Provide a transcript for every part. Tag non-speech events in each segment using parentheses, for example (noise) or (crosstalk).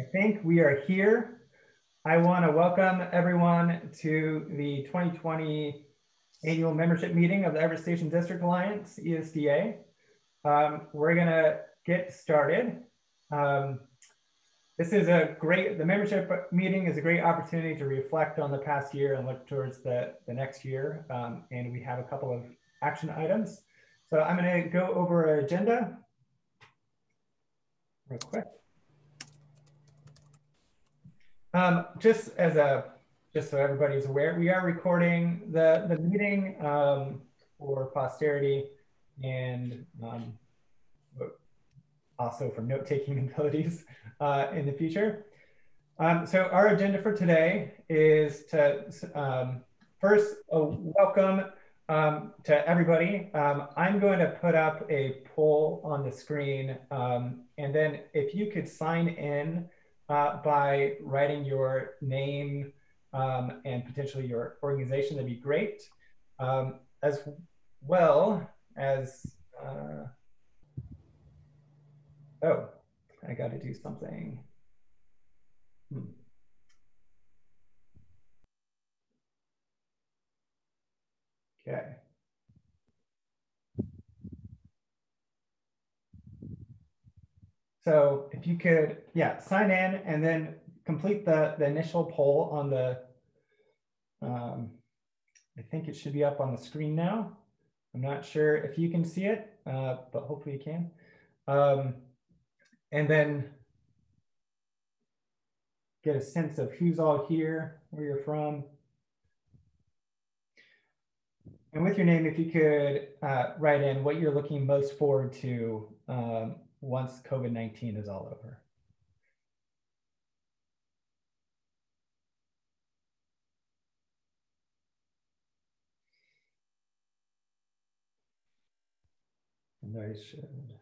I think we are here. I want to welcome everyone to the 2020 annual membership meeting of the Everett Station District Alliance, ESDA. Um, we're going to get started. Um, this is a great, the membership meeting is a great opportunity to reflect on the past year and look towards the, the next year. Um, and we have a couple of action items. So I'm going to go over our agenda real quick. Um, just as a, just so everybody's aware, we are recording the, the meeting um, for posterity and um, also for note-taking (laughs) abilities uh, in the future. Um, so our agenda for today is to um, first a welcome um, to everybody. Um, I'm going to put up a poll on the screen, um, and then if you could sign in uh, by writing your name um, and potentially your organization, that'd be great. Um, as well as, uh, oh, I got to do something. Hmm. Okay. So if you could, yeah, sign in and then complete the, the initial poll on the, um, I think it should be up on the screen now. I'm not sure if you can see it, uh, but hopefully you can. Um, and then get a sense of who's all here, where you're from. And with your name, if you could uh, write in what you're looking most forward to um, once COVID-19 is all over. And should.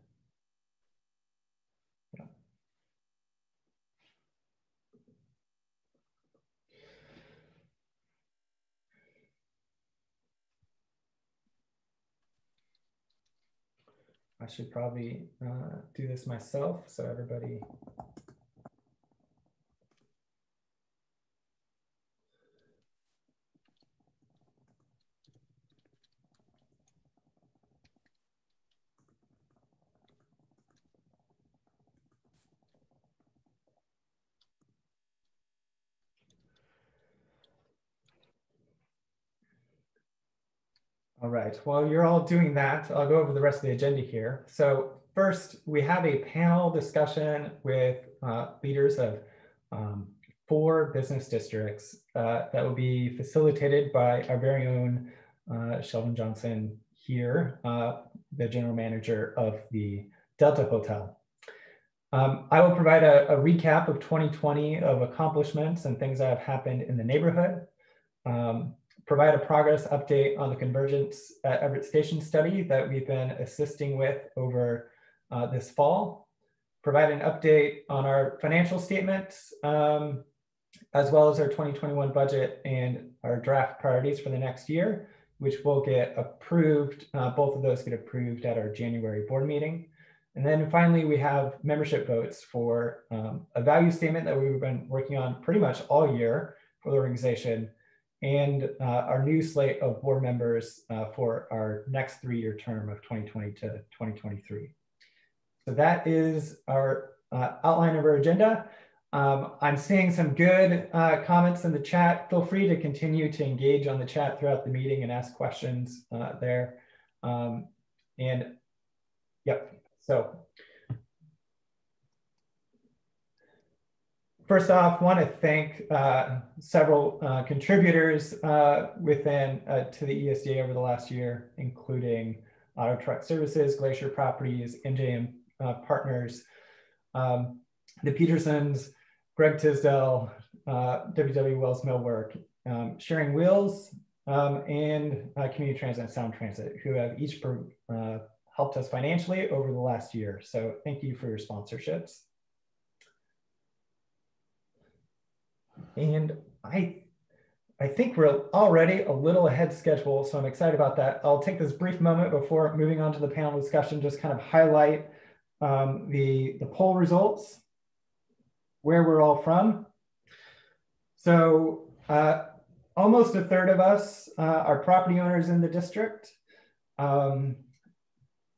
I should probably uh, do this myself so everybody All right, while you're all doing that, I'll go over the rest of the agenda here. So first, we have a panel discussion with uh, leaders of um, four business districts uh, that will be facilitated by our very own uh, Sheldon Johnson here, uh, the general manager of the Delta Hotel. Um, I will provide a, a, recap of 2020 of accomplishments and things that have happened in the neighborhood. Um, provide a progress update on the convergence at Everett Station study that we've been assisting with over uh, this fall, provide an update on our financial statements, um, as well as our 2021 budget and our draft priorities for the next year, which will get approved. Uh, both of those get approved at our January board meeting. And then finally, we have membership votes for um, a value statement that we've been working on pretty much all year for the organization and uh, our new slate of board members uh, for our next three-year term of 2020 to 2023. So that is our uh, outline of our agenda. Um, I'm seeing some good uh, comments in the chat. Feel free to continue to engage on the chat throughout the meeting and ask questions uh, there. Um, and yep, so First off, want to thank uh, several uh, contributors uh, within uh, to the ESDA over the last year, including Auto Truck Services, Glacier Properties, MJM uh, Partners, um, the Petersons, Greg Tisdale, WW uh, Wells Millwork, um, Sharing Wheels, um, and Community Transit and Sound Transit, who have each helped us financially over the last year. So thank you for your sponsorships. And I, I think we're already a little ahead schedule, so I'm excited about that. I'll take this brief moment before moving on to the panel discussion, just kind of highlight um, the, the poll results. where we're all from. So uh, almost a third of us uh, are property owners in the district. Um,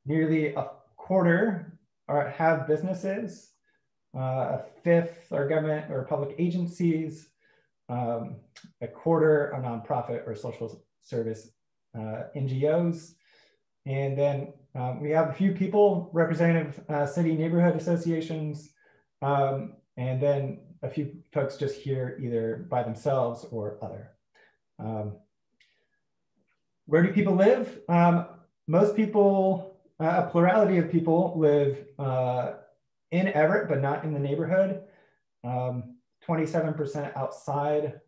nearly a quarter are, have businesses. Uh, a fifth are government or public agencies. Um, a quarter are nonprofit or social service uh, NGOs. And then um, we have a few people representative uh, city neighborhood associations, um, and then a few folks just here either by themselves or other. Um, where do people live? Um, most people, uh, a plurality of people live uh, in Everett, but not in the neighborhood. 27% um, outside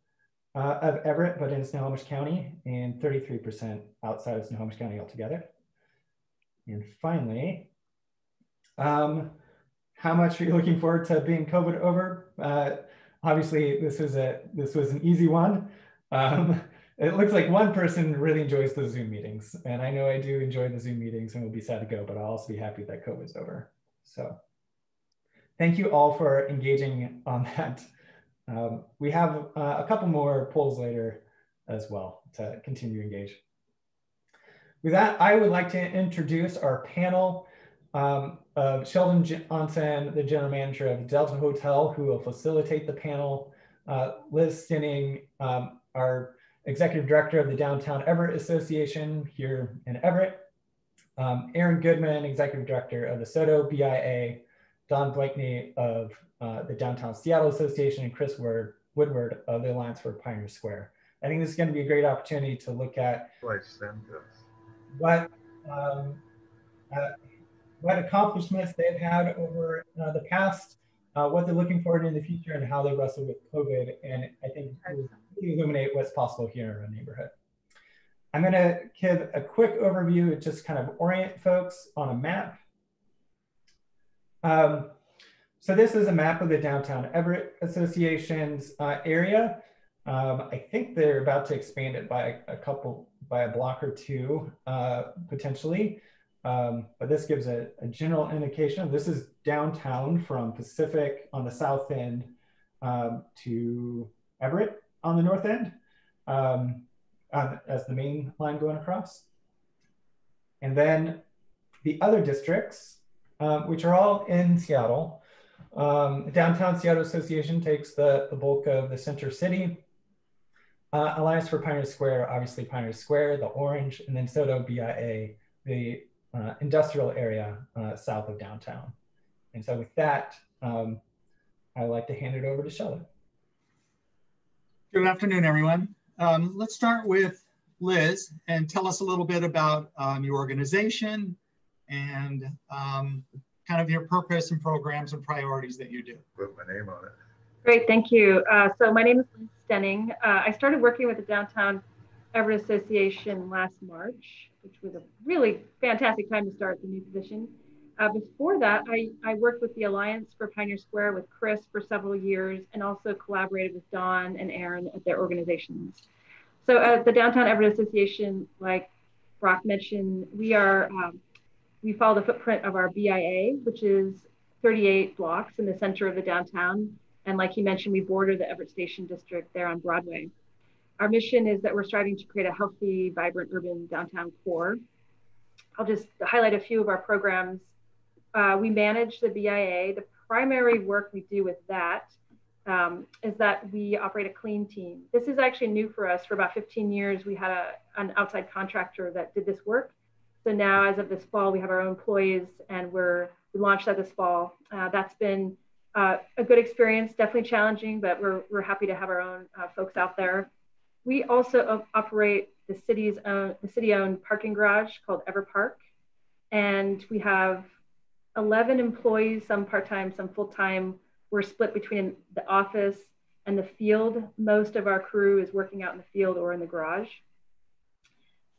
uh, of Everett, but in Snohomish County, and 33% outside of Snohomish County altogether. And finally, um, how much are you looking forward to being COVID over? Uh, obviously, this was a this was an easy one. Um, (laughs) it looks like one person really enjoys the Zoom meetings, and I know I do enjoy the Zoom meetings, and will be sad to go, but I'll also be happy that COVID's over. So, thank you all for engaging on that. Um, we have uh, a couple more polls later as well to continue to engage. With that, I would like to introduce our panel um, of Sheldon Johnson, the general manager of Delta Hotel, who will facilitate the panel. Uh, Liz Stenning, um, our executive director of the Downtown Everett Association here in Everett. Um, Erin Goodman, executive director of the SODO BIA. Don Blakeney of uh, the Downtown Seattle Association, and Chris Word, Woodward of the Alliance for Pioneer Square. I think this is going to be a great opportunity to look at what um, uh, what accomplishments they've had over uh, the past, uh, what they're looking forward in the future, and how they wrestle with COVID. And I think really illuminate what's possible here in our neighborhood. I'm going to give a quick overview, just kind of orient folks on a map. Um, so this is a map of the Downtown Everett Association's uh, area. Um, I think they're about to expand it by a, couple, by a block or two, uh, potentially. Um, but this gives a, a, general indication. This is downtown from Pacific on the south end um, to Everett on the north end um, as the main line going across. And then the other districts, um, which are all in Seattle. Um, the Downtown Seattle Association takes the, the bulk of the center city. Uh, Alliance for Pioneer Square, obviously Pioneer Square, the orange, and then SODO BIA, the uh, industrial area uh, south of downtown. And so with that, um, I'd like to hand it over to Sheldon. Good afternoon, everyone. Um, let's start with Liz and tell us a little bit about um, your organization and um, kind of your purpose and programs and priorities that you do. Put my name on it. Great, thank you. Uh, so my name is Liz Stenning. Uh, I started working with the Downtown Everett Association last March which was a really fantastic time to start the new position. Uh, before that, I, I worked with the Alliance for Pioneer Square with Chris for several years and also collaborated with Don and Erin at their organizations. So at the Downtown Everett Association, like Brock mentioned, we are, um, we follow the footprint of our BIA, which is 38 blocks in the center of the downtown. And like he mentioned, we border the Everett Station District there on Broadway. Our mission is that we're striving to create a healthy, vibrant urban downtown core. I'll just highlight a few of our programs. Uh, we manage the BIA. The primary work we do with that um, is that we operate a clean team. This is actually new for us. For about 15 years, we had a, an outside contractor that did this work. So now, as of this fall, we have our own employees, and we're we launched that this fall. Uh, that's been uh, a good experience, definitely challenging, but we're we're happy to have our own uh, folks out there. We also operate the city's own, the city-owned parking garage called EverPark, and we have 11 employees, some part-time, some full-time. We're split between the office and the field. Most of our crew is working out in the field or in the garage.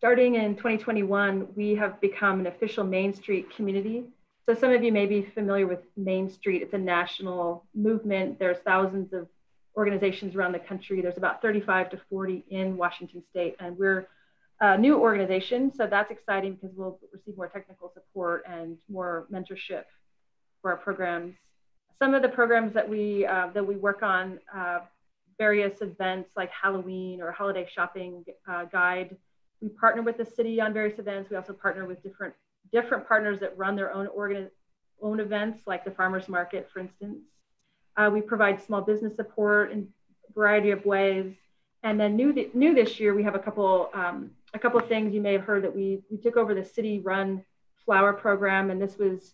Starting in 2021, we have become an official Main Street community. So some of you may be familiar with Main Street. It's a national movement. There's thousands of organizations around the country. There's about 35 to 40 in Washington state, and we're a new organization. So that's exciting because we'll receive more technical support and more mentorship for our programs. some of the programs that we uh, that we work on, uh, various events like Halloween or holiday shopping uh, guide. We partner with the city on various events. We also partner with different different partners that run their own own events, like the farmers market, for instance. Uh, we provide small business support in a variety of ways. And then new, th new this year, we have a couple um, a couple of things you may have heard that we we took over the city run flower program, and this was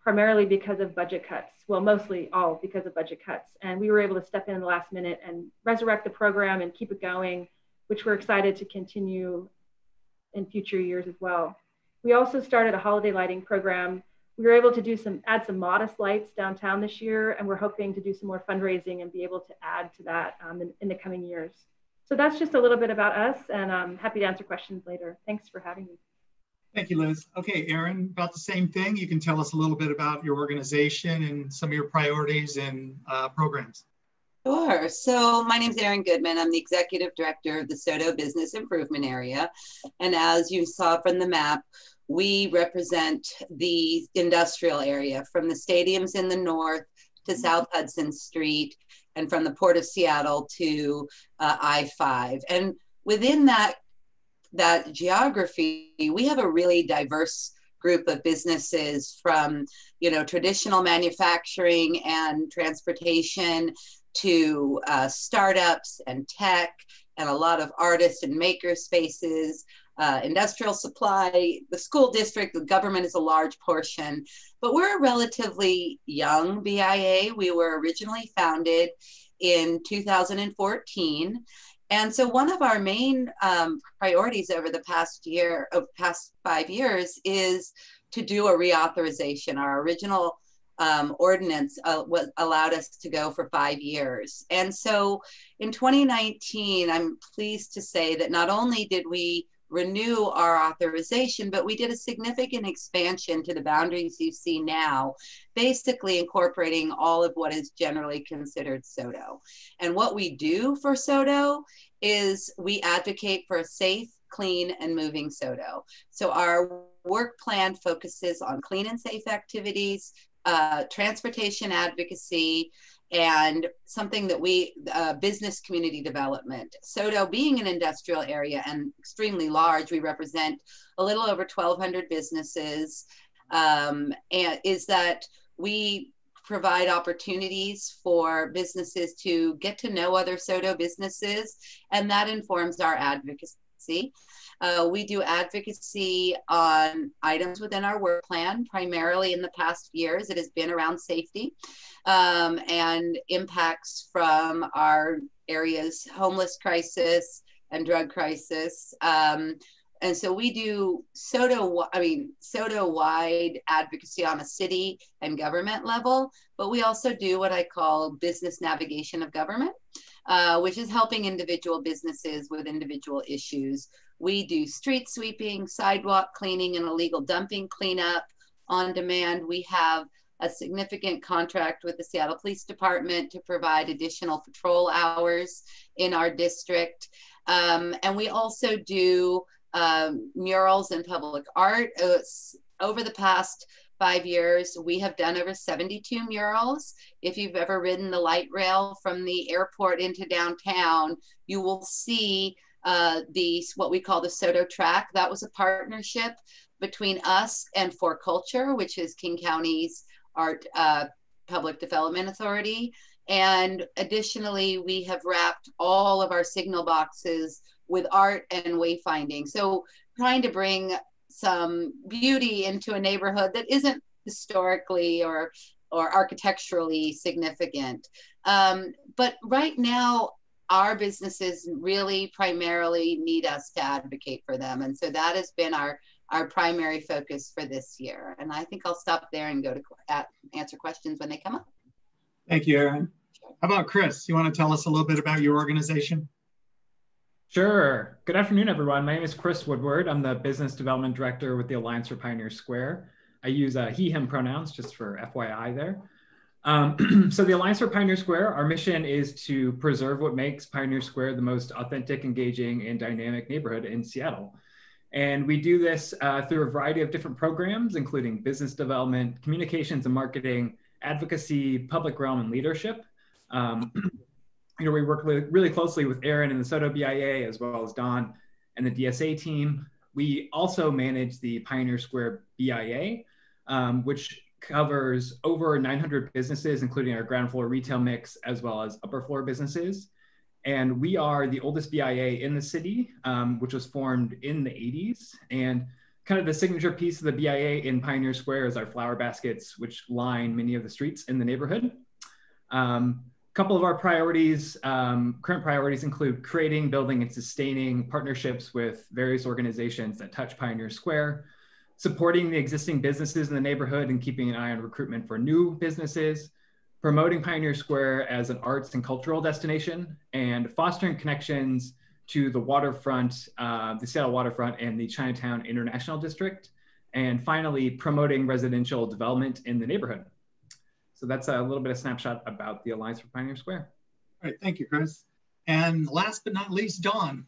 primarily because of budget cuts. Well, mostly all because of budget cuts. And we were able to step in, in the last minute and resurrect the program and keep it going, which we're excited to continue in future years as well. We also started a holiday lighting program. We were able to do some add some modest lights downtown this year, and we're hoping to do some more fundraising and be able to add to that um, in, in, the coming years. So that's just a little bit about us, and I'm happy to answer questions later. Thanks for having me. Thank you, Liz. Okay, Erin, about the same thing. You can tell us a little bit about your organization and some of your priorities and uh, programs. Sure. So my name is Erin Goodman. I'm the executive director of the SODO Business Improvement Area. And as you saw from the map, we represent the industrial area from the stadiums in the north to South Hudson Street and from the Port of Seattle to uh, I 5. And within that that geography, we have a really diverse group of businesses from you know traditional manufacturing and transportation to uh, startups and tech and a lot of artists and maker spaces uh, industrial supply the school district the government is a large portion but we're a relatively young bia we were originally founded in 2014 and so, one of our main um, priorities over the past year, of past five years, is to do a reauthorization. Our original um, ordinance uh, allowed us to go for five years. And so, in 2019, I'm pleased to say that not only did we renew our authorization, but we did a significant expansion to the boundaries you see now, basically incorporating all of what is generally considered SODO. And what we do for SODO is we advocate for a safe, clean, and moving SODO. So our work plan focuses on clean and safe activities, uh, transportation advocacy, and something that we uh, business community development. Sodo being an industrial area and extremely large we represent a little over 1200 businesses um, and is that we provide opportunities for businesses to get to know other sodo businesses and that informs our advocacy uh, we do advocacy on items within our work plan, primarily in the past years. It has been around safety um, and impacts from our area's homeless crisis and drug crisis. Um, and so we do SODO, I mean, SODO wide advocacy on a city and government level, but we also do what I call business navigation of government, uh, which is helping individual businesses with individual issues. We do street sweeping, sidewalk cleaning, and illegal dumping cleanup on demand. We have a significant contract with the Seattle Police Department to provide additional patrol hours in our district. Um, and we also do um, murals and public art. Uh, over the past five years, we have done over 72 murals. If you've ever ridden the light rail from the airport into downtown, you will see uh, the what we call the SODO track. That was a partnership between us and 4Culture, which is King County's art uh, public development authority. And additionally, we have wrapped all of our signal boxes with art and wayfinding. So trying to bring some beauty into a neighborhood that isn't historically or or architecturally significant. Um, but right now, our businesses really primarily need us to advocate for them. And so that has been our, our primary focus for this year. And I think I'll stop there and go to at, answer questions when they come up. Thank you, Erin. How about Chris? You want to tell us a little bit about your organization? Sure. Good afternoon, everyone. My name is Chris Woodward. I'm the Business Development Director with the Alliance for Pioneer Square. I use uh, he, him pronouns just for FYI there. Um, (clears throat) so the Alliance for Pioneer Square, our mission is to preserve what makes Pioneer Square the most authentic, engaging, and dynamic neighborhood in Seattle. And we do this uh, through a variety of different programs, including business development, communications and marketing, advocacy, public realm, and leadership. Um, (clears throat) you know, we work really closely with Erin and the SODO BIA, as well as Don and the DSA team. We also manage the Pioneer Square BIA, um, which covers over 900 businesses, including our ground floor retail mix, as well as upper floor businesses. And we are the oldest BIA in the city, um, which was formed in the 80s. And kind of the signature piece of the BIA in Pioneer Square is our flower baskets, which line many of the streets in the neighborhood. A um, couple of our priorities, um, current priorities include creating, building, and sustaining partnerships with various organizations that touch Pioneer Square, supporting the existing businesses in the neighborhood and keeping an eye on recruitment for new businesses, promoting Pioneer Square as an arts and cultural destination, and fostering connections to the waterfront, uh, the Seattle waterfront and the Chinatown International District, and finally promoting residential development in the neighborhood. So that's a little bit of snapshot about the Alliance for Pioneer Square. All right, thank you, Chris. And last but not least, Don.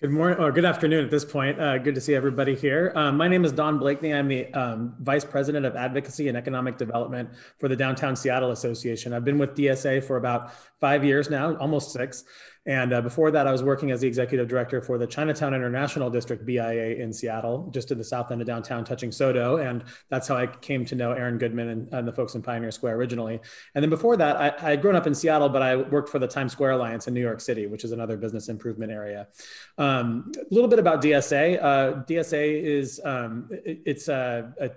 Good morning or good afternoon at this point. Uh, good to see everybody here. Um, my name is Don Blakeney. I'm the um, Vice President of Advocacy and Economic Development for the Downtown Seattle Association. I've been with DSA for about five years now, almost six. And uh, before that, I was working as the executive director for the Chinatown International District BIA in Seattle, just in the south end of downtown, touching SODO. And that's how I came to know Erin Goodman and, and the folks in Pioneer Square originally. And then before that, I, I, had grown up in Seattle, but I worked for the Times Square Alliance in New York City, which is another business improvement area. Um, a little bit about DSA. Uh, DSA is um, it, it's a, a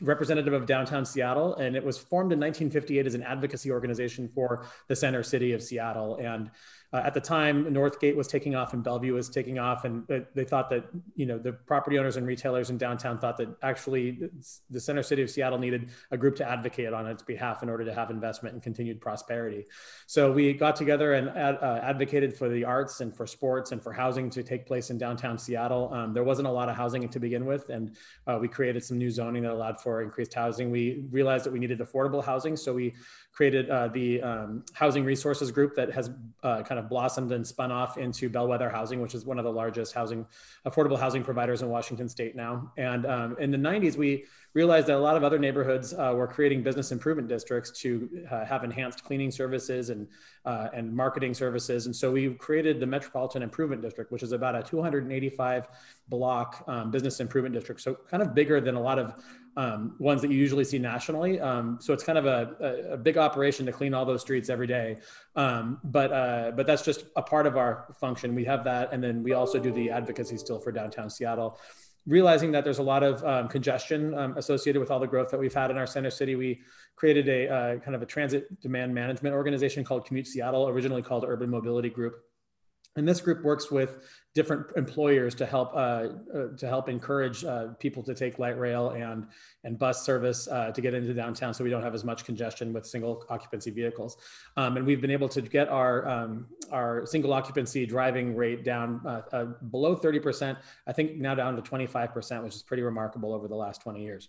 representative of downtown Seattle, and it was formed in 1958 as an advocacy organization for the center city of Seattle. And uh, at the time, Northgate was taking off and Bellevue was taking off, and they thought that you know the property owners and retailers in downtown thought that actually the center city of Seattle needed a group to advocate on its behalf in order to have investment and continued prosperity. So we got together and ad, uh, advocated for the arts and for sports and for housing to take place in downtown Seattle. Um, there wasn't a lot of housing to begin with, and uh, we created some new zoning that allowed for increased housing. We realized that we needed affordable housing, so we created uh, the um, housing resources group that has uh, kind of blossomed and spun off into Bellwether Housing, which is one of the largest housing, affordable housing providers in Washington State now. And um, in the 90s, we realized that a lot of other neighborhoods uh, were creating business improvement districts to uh, have enhanced cleaning services and uh, and marketing services. And so we created the Metropolitan Improvement District, which is about a 285 block um, business improvement district. So kind of bigger than a lot of um, ones that you usually see nationally. Um, so it's kind of a, a, a, big operation to clean all those streets every day. Um, but uh, but that's just a part of our function. We have that, and then we also do the advocacy still for downtown Seattle. Realizing that there's a lot of um, congestion um, associated with all the growth that we've had in our center city, we created a uh, kind of a transit demand management organization called Commute Seattle, originally called Urban Mobility Group and this group works with different employers to help uh, uh, to help encourage uh, people to take light rail and and bus service uh, to get into downtown, so we don't have as much congestion with single occupancy vehicles. Um, and we've been able to get our um, our single occupancy driving rate down uh, uh, below 30%. I think now down to 25%, which is pretty remarkable over the last 20 years.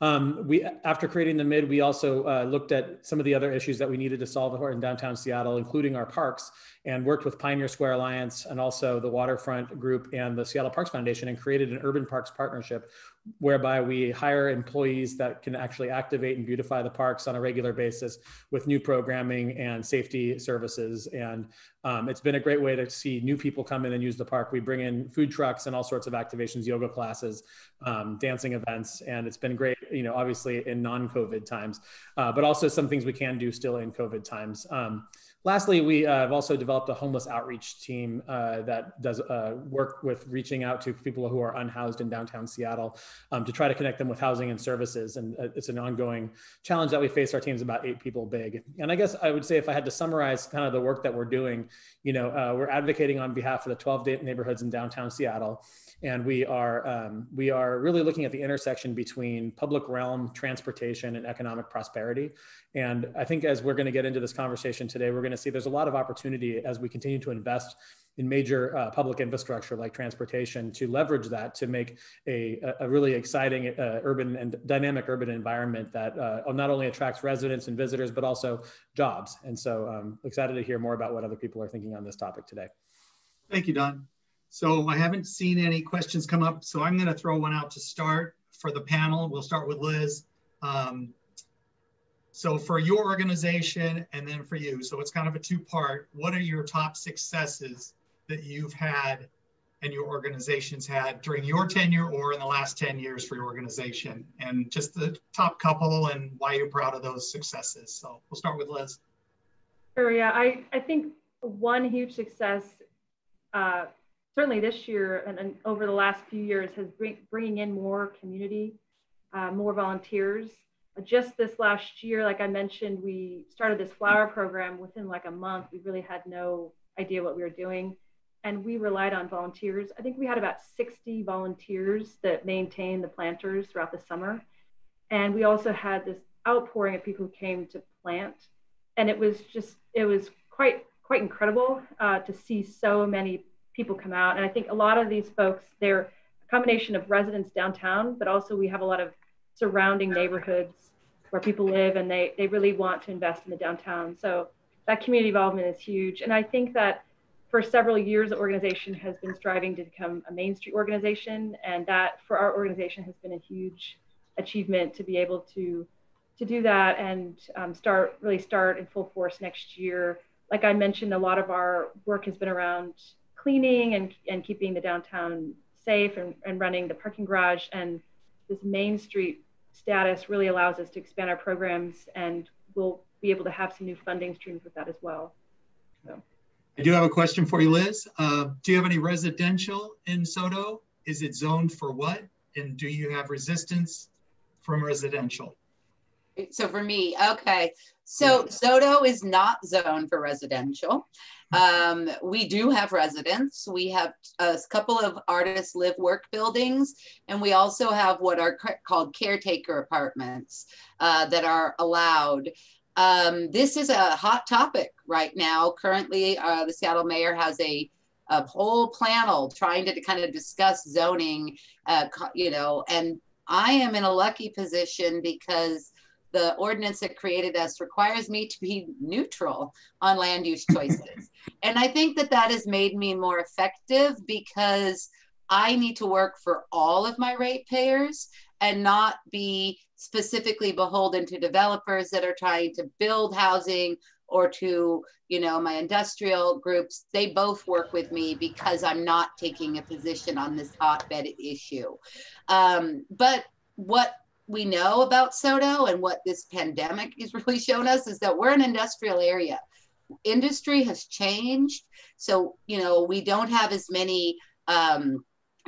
Um, we, after creating the MID, we also uh, looked at some of the other issues that we needed to solve in downtown Seattle, including our parks, and worked with Pioneer Square Alliance and also the Waterfront Group and the Seattle Parks Foundation and created an urban parks partnership whereby we hire employees that can actually activate and beautify the parks on a regular basis with new programming and safety services. And um, it's been a great way to see new people come in and use the park. We bring in food trucks and all sorts of activations, yoga classes, um, dancing events, and it's been great, you know, obviously in non-COVID times, uh, but also some things we can do still in COVID times. Um, Lastly, we uh, have also developed a homeless outreach team uh, that does uh, work with reaching out to people who are unhoused in downtown Seattle um, to try to connect them with housing and services. And uh, it's an ongoing challenge that we face. Our team's about eight people big. And I guess I would say if I had to summarize kind of the work that we're doing, you know, uh, we're advocating on behalf of the 12 neighborhoods in downtown Seattle and we are um, we are really looking at the intersection between public realm, transportation, and economic prosperity. And I think as we're going to get into this conversation today, we're going to see there's a lot of opportunity as we continue to invest in major uh, public infrastructure like transportation to leverage that to make a, a really exciting uh, urban and dynamic urban environment that uh, not only attracts residents and visitors, but also jobs. And so I'm um, excited to hear more about what other people are thinking on this topic today. Thank you, Don. So I haven't seen any questions come up, so I'm going to throw one out to start for the panel. We'll start with Liz. Um, So for your organization and then for you, so it's kind of a two part. What are your top successes that you've had and your organizations had during your tenure or in the last 10 years for your organization? And just the top couple and why you're proud of those successes. So we'll start with Liz. Sure, yeah, I, I think one huge success, uh, certainly this year and, and, over the last few years, has bring, bringing in more community, uh, more volunteers just this last year, like I mentioned, we started this flower program within like a month. We really had no idea what we were doing. And we relied on volunteers. I think we had about 60 volunteers that maintained the planters throughout the summer. And we also had this outpouring of people who came to plant. And it was just, it was quite, quite incredible uh, to see so many people come out. And I think a lot of these folks, they're a combination of residents downtown, but also we have a lot of surrounding neighborhoods where people live and they, they really want to invest in the downtown. So that community involvement is huge. And I think that for several years, the organization has been striving to become a Main Street organization. And that for our organization has been a huge achievement to be able to, to do that and um, start really start in full force next year. Like I mentioned, a lot of our work has been around cleaning and, and keeping the downtown safe and, and running the parking garage and this Main Street status really allows us to expand our programs and we'll be able to have some new funding streams with that as well. So. I do have a question for you, Liz. Uh, do you have any residential in SODO? Is it zoned for what? And do you have resistance from residential? So for me, okay. So SODO is not zoned for residential. Um, we do have residents. We have a couple of artists live work buildings, and we also have what are called caretaker apartments uh, that are allowed. Um, this is a hot topic right now. Currently, uh, the Seattle mayor has a a whole panel trying to kind of discuss zoning, uh, you know, and I am in a lucky position because the ordinance that created us requires me to be neutral on land use choices. (laughs) and I think that that has made me more effective because I need to work for all of my ratepayers and not be specifically beholden to developers that are trying to build housing or to you know my industrial groups they both work with me because i'm not taking a position on this hotbed issue um, but what we know about SODO and what this pandemic has really shown us is that we're an industrial area. Industry has changed. So, you know, we don't have as many, um,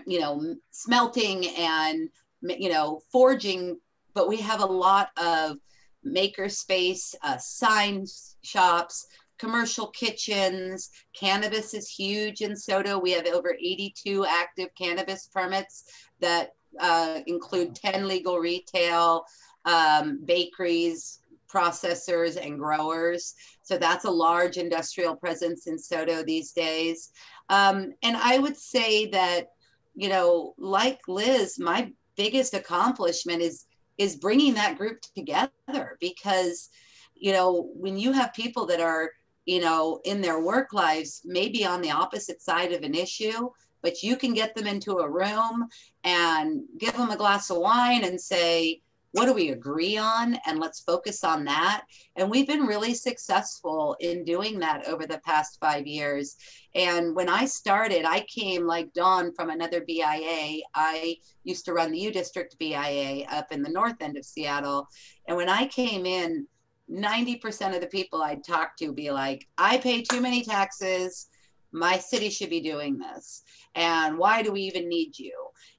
you know, smelting and, you know, forging, but we have a lot of maker space, uh, sign shops, commercial kitchens. Cannabis is huge in SODO. We have over 82 active cannabis permits that uh, include 10 legal retail, um, bakeries, processors, and growers. So that's a large industrial presence in SODO these days. Um, and I would say that, you know, like Liz, my biggest accomplishment is is bringing that group together because, you know, when you have people that are, you know, in their work lives, maybe on the opposite side of an issue, but you can get them into a room and give them a glass of wine and say, what do we agree on? And let's focus on that. And we've been really successful in doing that over the past five years. And when I started, I came like Don from another BIA. I used to run the U District BIA up in the north end of Seattle. And when I came in, 90% of the people I'd talk to be like, I pay too many taxes. My city should be doing this and why do we even need you?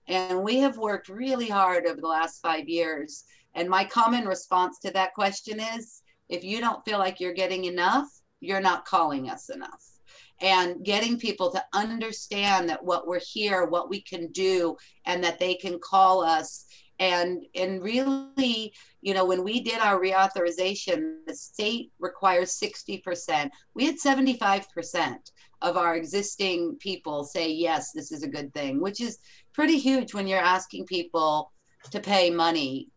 And we have worked really hard over the last five years. And my common response to that question is if you don't feel like you're getting enough, you're not calling us enough. And getting people to understand that what we're here, what we can do, and that they can call us and and really you know when we did our reauthorization the state requires 60% we had 75% of our existing people say, yes, this is a good thing, which is pretty huge when you're asking people to pay money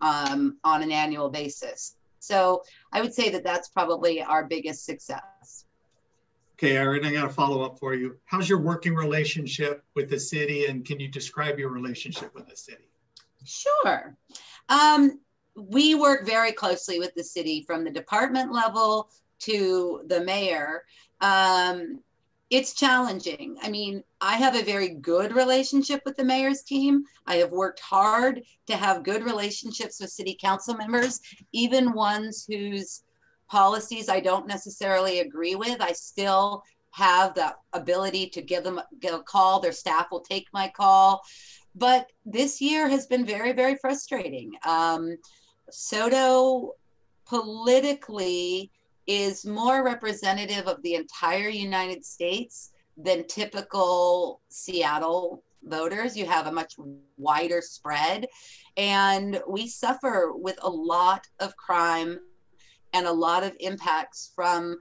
um, on an annual basis. So I would say that that's probably our biggest success. Okay, Erin, I got a follow up for you. How's your working relationship with the city, and can you describe your relationship with the city? Sure. Um, we work very closely with the city from the department level to the mayor. Um, it's challenging. I mean, I have a very good relationship with the mayor's team. I have worked hard to have good relationships with city council members, even ones whose policies I don't necessarily agree with. I still have the ability to give them a call. Their staff will take my call. But this year has been very, very frustrating. Um, SODO politically is more representative of the entire United States than typical Seattle voters. You have a much wider spread. And we suffer with a lot of crime and a lot of impacts from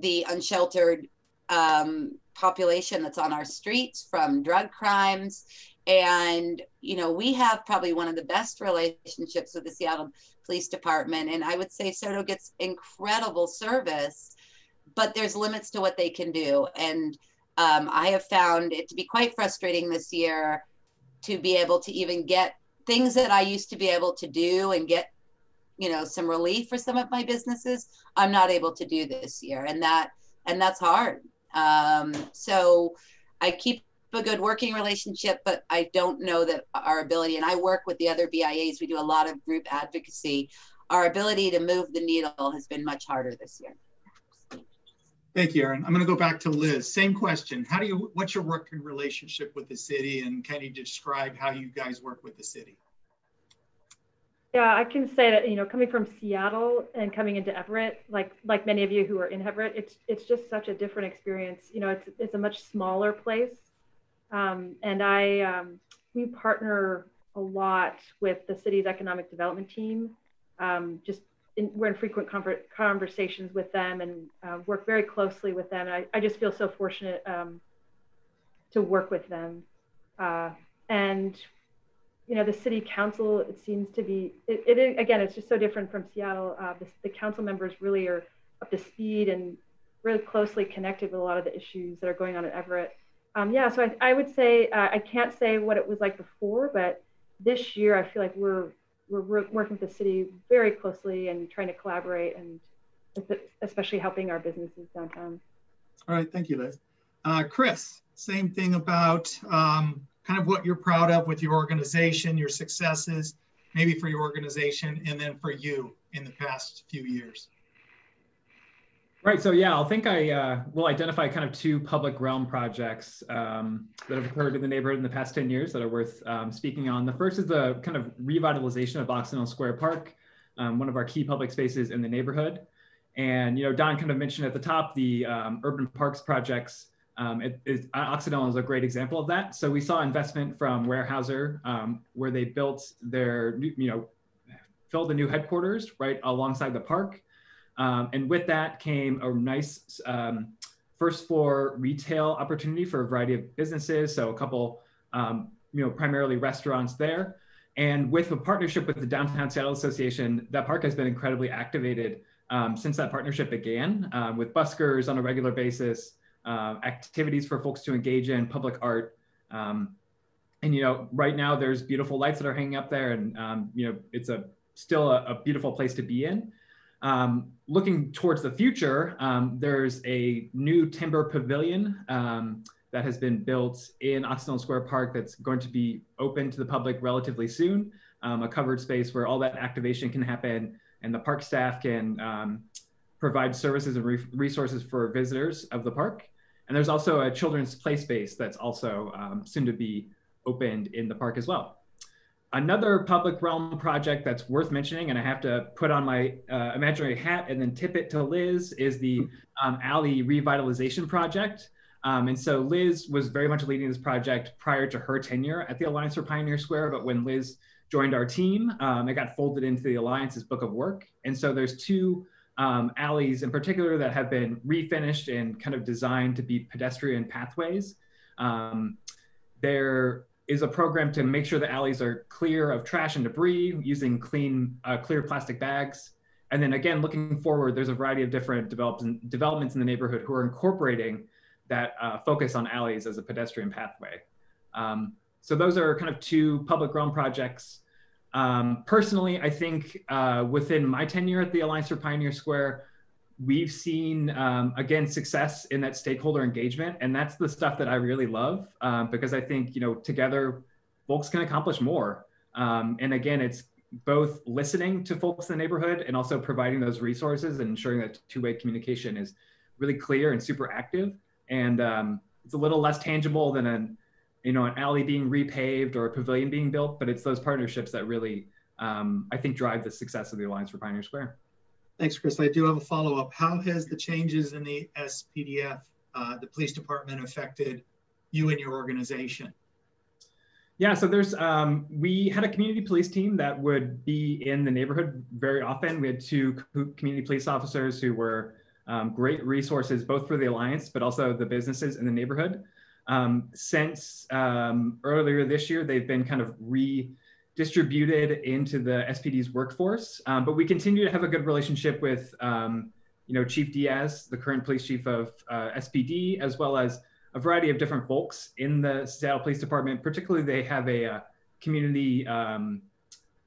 the unsheltered um, population that's on our streets, from drug crimes, and, you know, we have probably one of the best relationships with the Seattle Police Department. And I would say SODO gets incredible service, but there's limits to what they can do. And um, I have found it to be quite frustrating this year to be able to even get things that I used to be able to do and get, you know, some relief for some of my businesses. I'm not able to do this year. And that, and that's hard. Um, so I keep a good working relationship, but I don't know that our ability, and I work with the other BIAs, we do a lot of group advocacy. Our ability to move the needle has been much harder this year. Thank you, Erin. I'm going to go back to Liz. Same question. How do you, what's your working relationship with the city and can you describe how you guys work with the city? Yeah, I can say that, you know, coming from Seattle and coming into Everett, like like many of you who are in Everett, it's it's just such a different experience. You know, it's it's a much smaller place. Um, and I, um, we partner a lot with the city's economic development team. Um, just in, we're in frequent conver conversations with them and uh, work very closely with them. I, I just feel so fortunate um, to work with them. Uh, and you know, the city council, it seems to be, it, it again, it's just so different from Seattle. Uh, the, the council members really are up to speed and really closely connected with a lot of the issues that are going on in Everett. Um, yeah, so I, I would say uh, I can't say what it was like before, but this year I feel like we're we're working with the city very closely and trying to collaborate and especially helping our businesses downtown. All right, thank you, Liz. Uh, Chris, same thing about um, kind of what you're proud of with your organization, your successes, maybe for your organization, and then for you in the past few years. Right. So yeah, I'll think I uh, will identify kind of two public realm projects um, that have occurred in the neighborhood in the past 10 years that are worth um, speaking on. The first is the kind of revitalization of Occidental Square Park, um, one of our key public spaces in the neighborhood. And, you know, Don kind of mentioned at the top the um, urban parks projects. Um, it, it, Occidental is a great example of that. So we saw investment from Weyerhaeuser um, where they built their, you know, filled the new headquarters right alongside the park. Um, and with that came a nice um, first floor retail opportunity for a variety of businesses. So a couple, um, you know, primarily restaurants there. And with a partnership with the Downtown Seattle Association, that park has been incredibly activated um, since that partnership began um, with buskers on a regular basis, uh, activities for folks to engage in, public art. Um, and, you know, right now there's beautiful lights that are hanging up there and, you know, it's a still a, a beautiful place to be in. Um, looking towards the future, um, there's a new timber pavilion um, that has been built in Occidental Square Park that's going to be open to the public relatively soon, um, a covered space where all that activation can happen and the park staff can um, provide services and re resources for visitors of the park. And there's also a children's play space that's also um, soon to be opened in the park as well. Another public realm project that's worth mentioning, and I have to put on my uh, imaginary hat and then tip it to Liz, is the um, alley revitalization project. Um, and so Liz was very much leading this project prior to her tenure at the Alliance for Pioneer Square. But when Liz joined our team, um, it got folded into the Alliance's book of work. And so there's two um, alleys in particular that have been refinished and kind of designed to be pedestrian pathways. Um, they're is a program to make sure the alleys are clear of trash and debris using clean, uh, clear plastic bags. And then again, looking forward, there's a variety of different developments in the neighborhood who are incorporating that uh, focus on alleys as a pedestrian pathway. Um, so those are kind of two public realm projects. Um, personally, I think uh, within my tenure at the Alliance for Pioneer Square, we've seen um, again success in that stakeholder engagement, and that's the stuff that I really love um, because I think you know together folks can accomplish more. Um, and again, it's both listening to folks in the neighborhood and also providing those resources and ensuring that two-way communication is really clear and super active. And um, it's a little less tangible than an you know an alley being repaved or a pavilion being built, but it's those partnerships that really um, I think drive the success of the Alliance for Pioneer Square. Thanks, Chris. I do have a follow-up. How has the changes in the SPDF, uh, the police department, affected you and your organization? Yeah, so there's um, we had a community police team that would be in the neighborhood very often. We had two community police officers who were um, great resources both for the alliance but also the businesses in the neighborhood. Um, since um, earlier this year, they've been kind of redistributed into the SPD's workforce, um, but we continue to have a good relationship with um, you know Chief Diaz, the current police chief of uh, SPD, as well as a variety of different folks in the Seattle Police Department. Particularly, they have a, a uh, community um,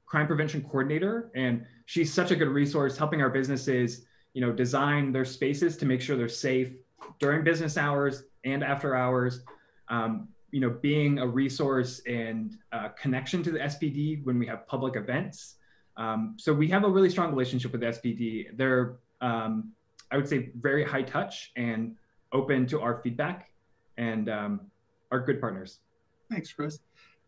crime prevention coordinator, and she's such a good resource helping our businesses, you know, design their spaces to make sure they're safe during business hours and after hours. Um, you know, being a resource and uh, connection to the SPD when we have public events. Um, so we have a really strong relationship with the SPD. They're, um, I would say, very high touch and open to our feedback and um, are good partners. Thanks, Chris.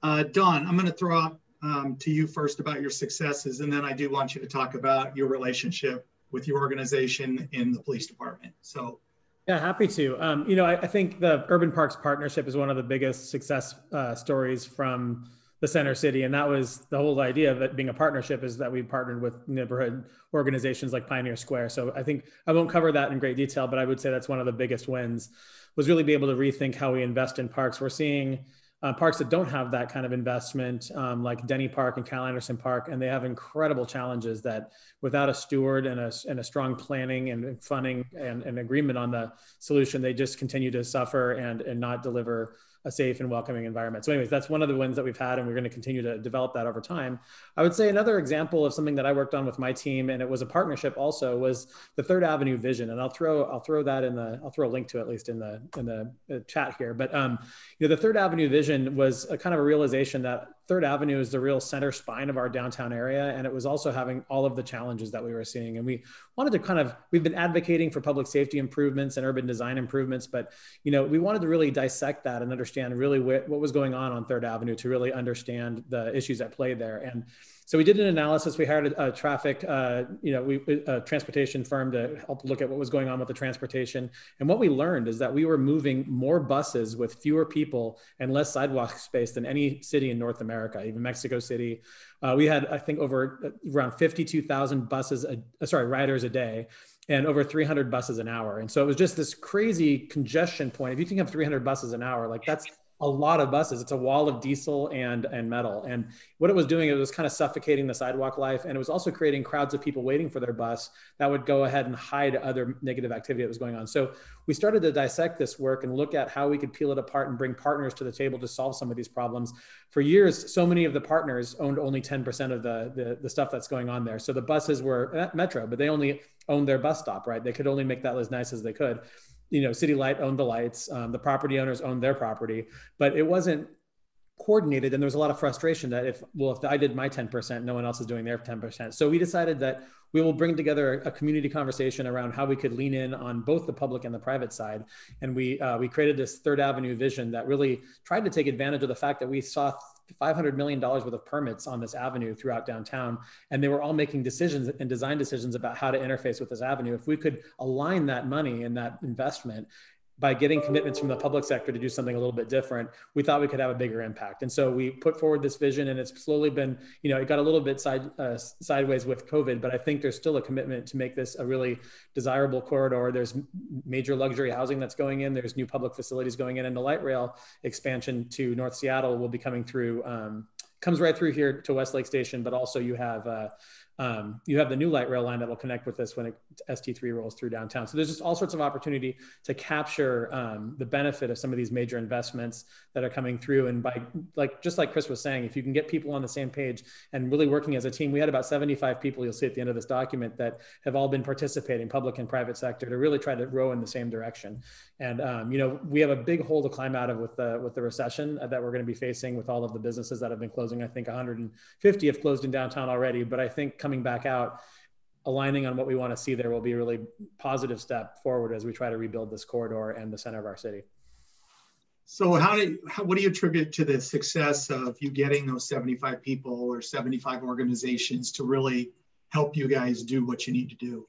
Uh, Don, I'm going to throw out um, to you first about your successes, and then I do want you to talk about your relationship with your organization in the police department. So, yeah, happy to. Um, you know, I, I, think the Urban Parks Partnership is one of the biggest success uh, stories from the center city and that was the whole idea of it being a partnership is that we partnered with neighborhood organizations like pioneer square so i think i won't cover that in great detail but i would say that's one of the biggest wins was really be able to rethink how we invest in parks. We're seeing uh, parks that don't have that kind of investment, um, like Denny Park and Cal Anderson Park, and they have incredible challenges that without a steward and a, and a strong planning and funding and, and agreement on the solution, they just continue to suffer and, and not deliver a safe and welcoming environment. So, anyways, that's one of the wins that we've had, and we're going to continue to develop that over time. I would say another example of something that I worked on with my team, and it was a partnership also, was the Third Avenue vision. And I'll throw I'll throw that in the I'll throw a link to at least in the in the uh, chat here. But um, you know, the Third Avenue vision was a kind of a realization that Third Avenue is the real center spine of our downtown area. And it was also having all of the challenges that we were seeing. And we wanted to kind of, we've been advocating for public safety improvements and urban design improvements, but, you know, we wanted to really dissect that and understand really what, what was going on on Third Avenue to really understand the issues at play there. And so we did an analysis. We hired a, a traffic, uh, you know, we, a transportation firm to help look at what was going on with the transportation. And what we learned is that we were moving more buses with fewer people and less sidewalk (laughs) space than any city in North America, even Mexico City. Uh, we had, I think, over uh, around 52,000 buses, a, uh, sorry, riders a day and over 300 buses an hour. And so it was just this crazy congestion point. If you think of 300 buses an hour, like that's a lot of buses. It's a wall of diesel and and metal. And what it was doing, it was kind of suffocating the sidewalk life, and it was also creating crowds of people waiting for their bus that would go ahead and hide other negative activity that was going on. So we started to dissect this work and look at how we could peel it apart and bring partners to the table to solve some of these problems. For years, so many of the partners owned only 10% of the, the, the stuff that's going on there. So the buses were eh, Metro, but they only owned their bus stop, right? They could only make that as nice as they could you know, City Light owned the lights, um, the property owners owned their property, but it wasn't coordinated and there was a lot of frustration that if well if i did my 10% no one else is doing their 10% so we decided that we will bring together a community conversation around how we could lean in on both the public and the private side. And we uh, we created this third avenue vision that really tried to take advantage of the fact that we saw $500 million worth of permits on this avenue throughout downtown. And they were all making decisions and design decisions about how to interface with this avenue. If we could align that money and that investment by getting commitments from the public sector to do something a little bit different, we thought we could have a bigger impact. And so we put forward this vision, and it's slowly been, you know, it got a little bit side uh, sideways with COVID, but I think there's still a commitment to make this a really desirable corridor. There's major luxury housing that's going in. There's new public facilities going in, and the light rail expansion to North Seattle will be coming through. Um, comes right through here to Westlake Station, but also you have. Uh, um, you have the new light rail line that will connect with this when it, ST3 rolls through downtown. So there's just all sorts of opportunity to capture um, the benefit of some of these major investments that are coming through. And by like, just like Chris was saying, if you can get people on the same page and really working as a team, we had about 75 people you'll see at the end of this document that have all been participating, public and private sector, to really try to row in the same direction. And um, you know, we have a big hole to climb out of with the with the recession that we're going to be facing with all of the businesses that have been closing. I think 150 have closed in downtown already, but I think coming back out, aligning on what we want to see there will be a really positive step forward as we try to rebuild this corridor and the center of our city. So how do how, what do you attribute to the success of you getting those 75 people or 75 organizations to really help you guys do what you need to do?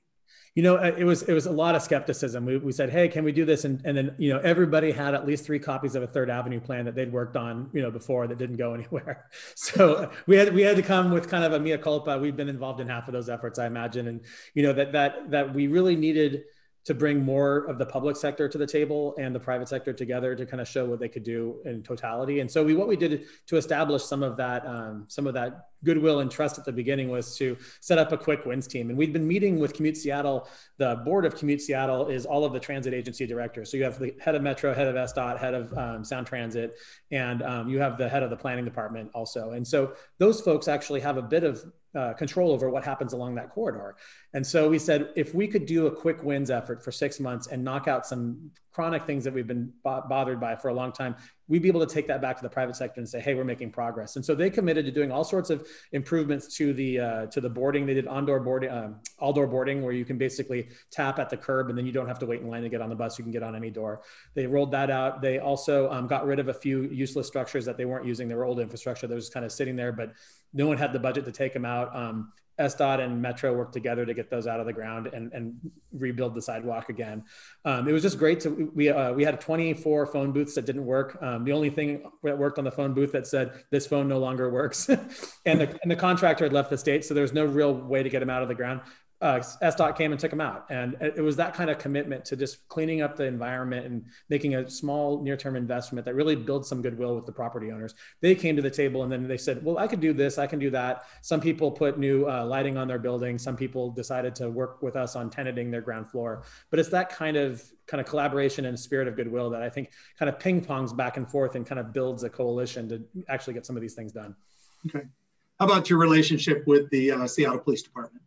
You know, uh, it was it was a lot of skepticism. We, we said, hey, can we do this? And, and then you know, everybody had at least three copies of a Third Avenue plan that they'd worked on, you know, before that didn't go (laughs) anywhere. So we had we had to come with kind of a mea culpa. We've been involved in half of those efforts, I imagine, and you know that that that we really needed to bring more of the public sector to the table and the private sector together to kind of show what they could do in totality. And so we what we did to establish some of that um, some of that goodwill and trust at the beginning was to set up a quick wins team. And we'd been meeting with Commute Seattle. The board of Commute Seattle is all of the transit agency directors. So you have the head of Metro, head of SDOT, head of um, Sound Transit, and um, you have the head of the planning department also. And so those folks actually have a bit of uh, control over what happens along that corridor. And so we said, if we could do a quick wins effort for six months and knock out some chronic things that we've been bo- bothered by for a long time, we'd be able to take that back to the private sector and say, hey, we're making progress. And so they committed to doing all sorts of improvements to the uh, to the boarding. They did on-door boarding, um, all-door boarding, where you can basically tap at the curb and then you don't have to wait in line to get on the bus. You can get on any door. They rolled that out. They also um, got rid of a few useless structures that they weren't using. They were old infrastructure that was kind of sitting there, but no one had the budget to take them out. Um, SDOT and Metro worked together to get those out of the ground and, and rebuild the sidewalk again. Um, it was just great to we uh, we had 24 phone booths that didn't work. Um, the only thing that worked on the phone booth that said this phone no longer works, (laughs) and the and the contractor had left the state, so there was no real way to get them out of the ground uh, SDOT came and took them out. And it was that kind of commitment to just cleaning up the environment and making a small near term investment that really builds some goodwill with the property owners. They came to the table and then they said, well, I could do this, I can do that. Some people put new uh, lighting on their building. Some people decided to work with us on tenanting their ground floor. But it's that kind of kind of collaboration and spirit of goodwill that I think kind of ping pongs back and forth and kind of builds a coalition to actually get some of these things done. Okay. How about your relationship with the uh, Seattle Police Department?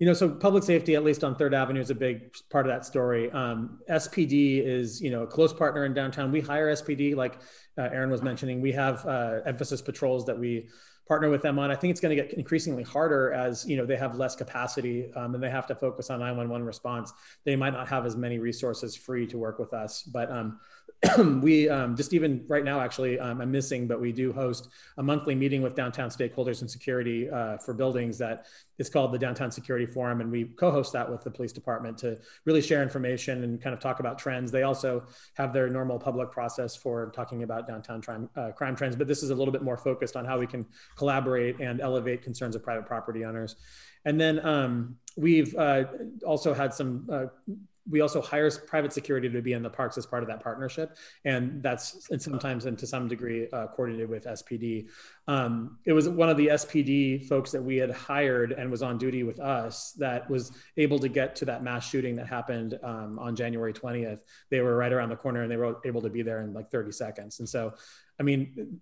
You know, so public safety, at least on Third Avenue, is a big part of that story. Um, SPD is, you know, a close partner in downtown. We hire SPD, like uh, Erin was mentioning. We have uh, emphasis patrols that we partner with them on. I think it's going to get increasingly harder as you know they have less capacity um, and they have to focus on 911 response. They might not have as many resources free to work with us, but um, (clears throat) we um, just even right now, actually, um, I'm missing, but we do host a monthly meeting with downtown stakeholders and security uh, for buildings that is called the Downtown Security Forum. And we co host that with the police department to really share information and kind of talk about trends. They also have their normal public process for talking about downtown crime, uh, crime trends, but this is a little bit more focused on how we can collaborate and elevate concerns of private property owners. And then um, we've uh, also had some uh, we also hire private security to be in the parks as part of that partnership, and that's and sometimes and to some degree uh, coordinated with SPD. Um, it was one of the SPD folks that we had hired and was on duty with us that was able to get to that mass shooting that happened um, on January 20th. They were right around the corner and they were able to be there in like 30 seconds. And so, I mean,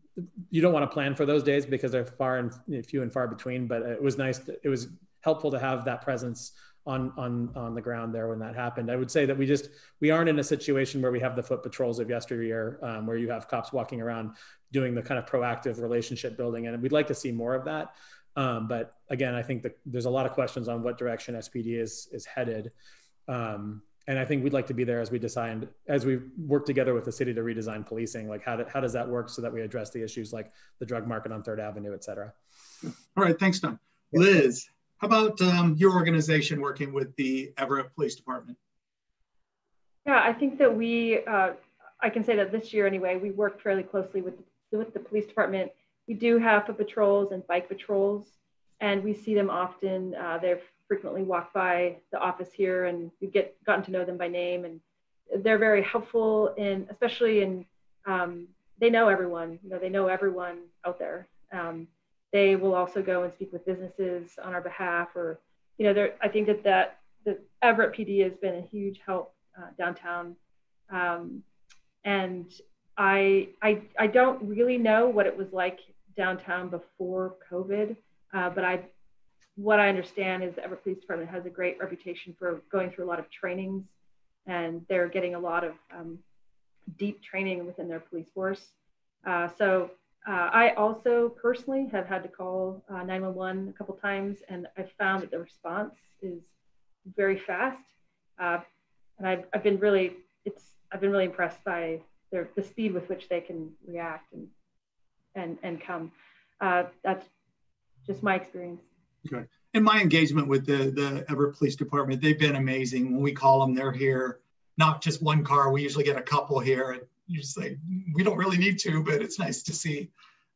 you don't want to plan for those days because they're far and few and far between. But it was nice. To, it was helpful to have that presence on on on the ground there when that happened. I would say that we just we aren't in a situation where we have the foot patrols of yesteryear, um, where you have cops walking around doing the kind of proactive relationship building, and we'd like to see more of that. Um, but again, I think that there's a lot of questions on what direction SPD is is headed. Um, and I think we'd like to be there as we decide, as we work together with the city to redesign policing. Like, how, do, how does that work so that we address the issues like the drug market on Third Avenue, et cetera? All right, thanks, Don. Liz, how about um, your organization working with the Everett Police Department? Yeah, I think that we, uh, I can say that this year anyway, we work fairly closely with, with the police department. We do have patrols and bike patrols, and we see them often. Uh, they're frequently walk by the office here, and we get gotten to know them by name, and they're very helpful in, especially in, um, they know everyone. You know, they know everyone out there. Um, they will also go and speak with businesses on our behalf or you know there i think that that the everett pd has been a huge help uh, downtown. Um, and I, I i don't really know what it was like downtown before covid uh, but i what i understand is the everett police department has a great reputation for going through a lot of trainings and they're getting a lot of um, deep training within their police force. Uh, so uh, I also personally have had to call uh, 911 a couple times, and I've found that the response is very fast. Uh, and I've, I've been really, it's, I've been really impressed by their, the speed with which they can react and, and, and come. Uh, that's just my experience. Okay. In my engagement with the, the Everett Police Department, they've been amazing. When we call them, they're here. Not just one car, we usually get a couple here you say we don't really need to, but it's nice to see.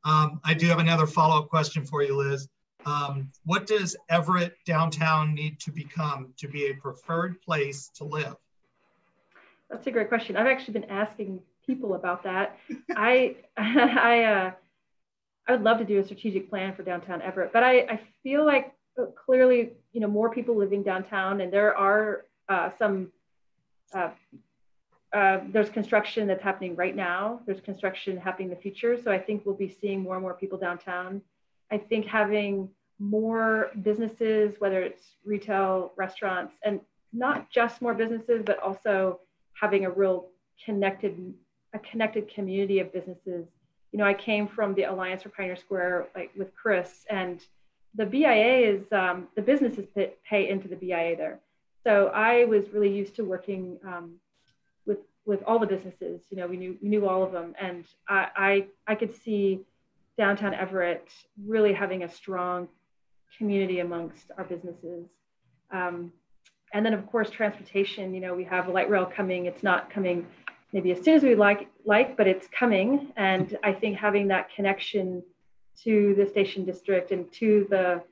Um, I do have another follow-up question for you, Liz. Um, what does Everett downtown need to become to be a preferred place to live? That's a great question. I've actually been asking people about that. (laughs) I, (laughs) I, uh, I would love to do a strategic plan for downtown Everett, but I, I feel like clearly, you know, more people living downtown, and there are uh, some uh, uh, there's construction that's happening right now. There's construction happening in the future. So I think we'll be seeing more and more people downtown. I think having more businesses, whether it's retail, restaurants, and not just more businesses, but also having a real connected, a connected community of businesses. You know, I came from the Alliance for Pioneer Square, like with Chris, and the BIA is um, the businesses pay into the BIA there. So I was really used to working um, with all the businesses. You know, we knew we knew all of them, and I I, I could see downtown Everett really having a strong community amongst our businesses. Um, and then of course transportation. You know, we have light rail coming. It's not coming maybe as soon as we like like, but it's coming. And I think having that connection to the station district and to the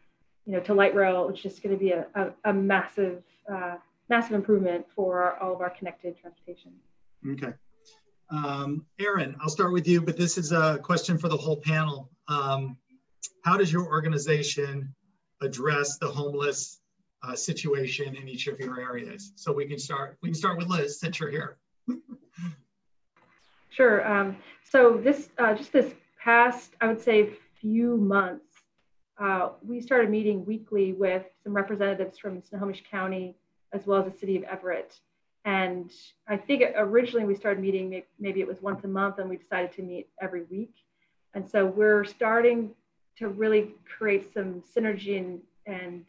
you know to light rail is just going to be a, a, a massive uh, massive improvement for all of our connected transportation. Okay. Um, Erin, I'll start with you, but this is a question for the whole panel. Um, how does your organization address the homeless uh, situation in each of your areas? So we can start. We can start with Liz since you're here. (laughs) sure. Um, so this uh, just this past, I would say, few months, uh, we started meeting weekly with some representatives from Snohomish County as well as the city of Everett and I think originally we started meeting, maybe it was once a month, and we decided to meet every week. And so we're starting to really create some synergy and, and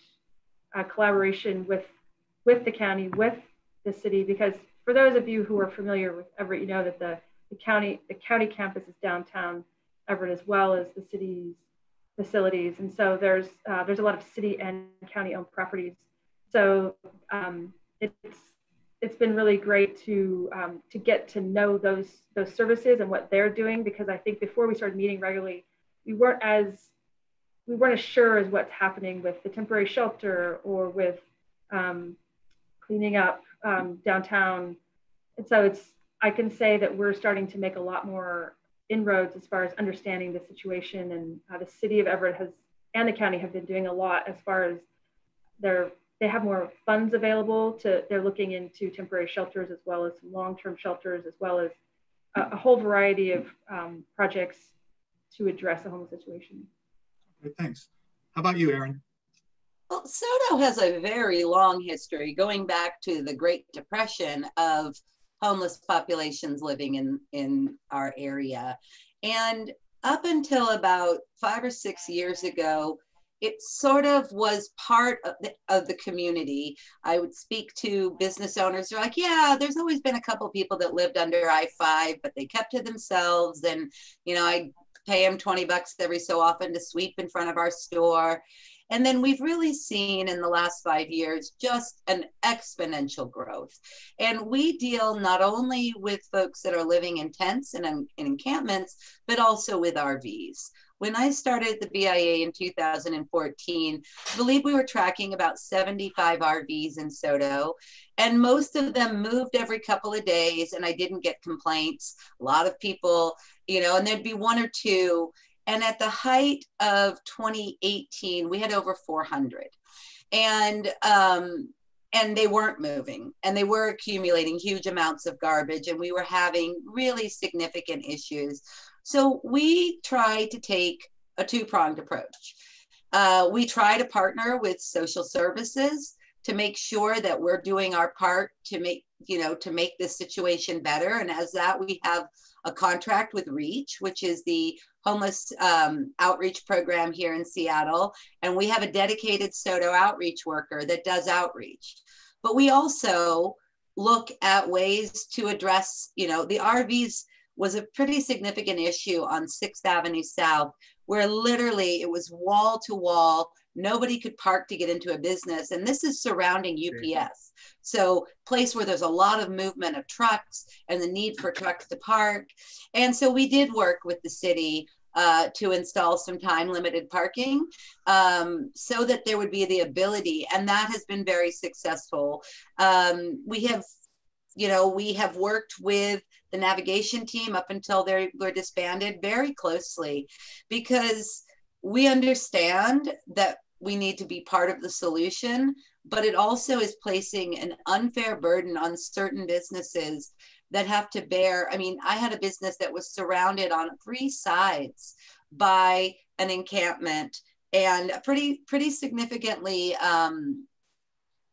uh, collaboration with, with the county, with the city, because for those of you who are familiar with Everett, you know that the, the county the county campus is downtown Everett as well as the city's facilities, and so there's uh, there's a lot of city and county owned properties. So um, it's it's been really great to um, to get to know those those services and what they're doing because I think before we started meeting regularly, we weren't as we weren't as sure as what's happening with the temporary shelter or with um, cleaning up um, downtown. And so it's I can say that we're starting to make a lot more inroads as far as understanding the situation and the city of Everett has and the county have been doing a lot as far as their they have more funds available to, they're looking into temporary shelters as well as long-term shelters, as well as a, a whole variety of um, projects to address the homeless situation. Okay, thanks. How about you, Erin? Well, SODO has a very long history going back to the Great Depression of homeless populations living in, in our area. And up until about five or six years ago, it sort of was part of the, of the community. I would speak to business owners. They're like, yeah, there's always been a couple people that lived under I-5, but they kept to themselves. And, you know, I pay them 20 bucks every so often to sweep in front of our store. And then we've really seen in the last five years just an exponential growth. And we deal not only with folks that are living in tents and in, in encampments, but also with RVs. When I started the BIA in 2014, I believe we were tracking about 75 RVs in SODO, and most of them moved every couple of days, and I didn't get complaints. A lot of people, you know, and there'd be one or two And at the height of 2018, we had over 400. And um, and they weren't moving and they were accumulating huge amounts of garbage and we were having really significant issues so we try to take a two-pronged approach. Uh, we try to partner with social services to make sure that we're doing our part to make you know to make this situation better. And as that we have a contract with reach which is the homeless um, outreach program here in seattle. And we have a dedicated SODO outreach worker that does outreach. But we also look at ways to address you know the rvs was a pretty significant issue on sixth avenue south where literally it was wall to wall. Nobody could park to get into a business and this is surrounding ups so place where there's a lot of movement of trucks and the need for trucks to park. And so we did work with the city uh, to install some time limited parking um, so that there would be the ability and that has been very successful. Um, we have you know we have worked with the navigation team up until they were disbanded very closely because we understand that we need to be part of the solution, but it also is placing an unfair burden on certain businesses that have to bear. I mean, I had a business that was surrounded on three sides by an encampment and a pretty pretty significantly um,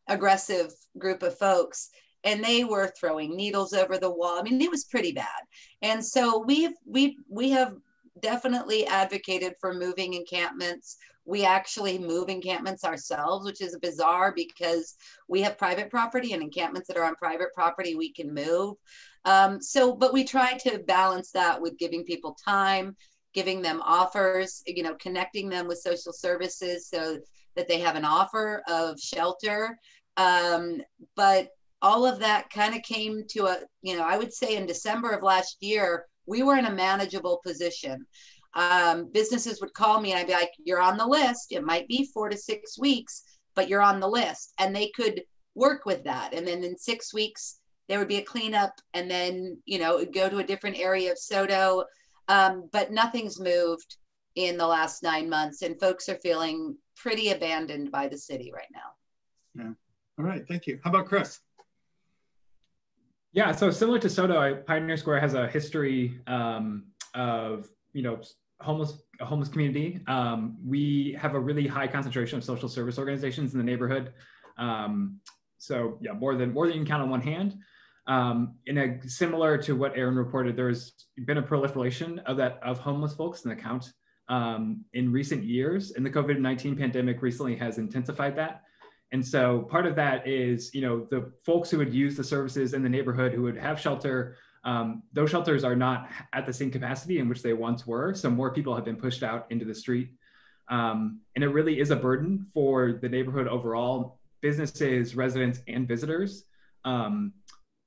aggressive group of folks and they were throwing needles over the wall i mean it was pretty bad and so we've we we have definitely advocated for moving encampments. We actually move encampments ourselves, which is bizarre because we have private property and encampments that are on private property we can move. Um, so, but we try to balance that with giving people time, giving them offers, you know, connecting them with social services so that they have an offer of shelter. Um, but all of that kind of came to a, you know, I would say in December of last year, we were in a manageable position. Um, businesses would call me and I'd be like, you're on the list. It might be four to six weeks, but you're on the list. And they could work with that. And then in six weeks, there would be a cleanup and then, you know, go to a different area of SODO. Um, but nothing's moved in the last nine months and folks are feeling pretty abandoned by the city right now. Yeah. All right. Thank you. How about Chris? Yeah, so similar to SODO, Pioneer Square has a history um, of you know homeless a homeless community. Um, we have a really high concentration of social service organizations in the neighborhood. Um, so yeah, more than more than you can count on one hand. Um, in a similar to what Erin reported, there's been a proliferation of that of homeless folks in the count um, in recent years, and the COVID nineteen pandemic recently has intensified that. And so part of that is, you know, the folks who would use the services in the neighborhood who would have shelter, um, those shelters are not at the same capacity in which they once were. So more people have been pushed out into the street. Um, and it really is a burden for the neighborhood overall, businesses, residents, and visitors. Um,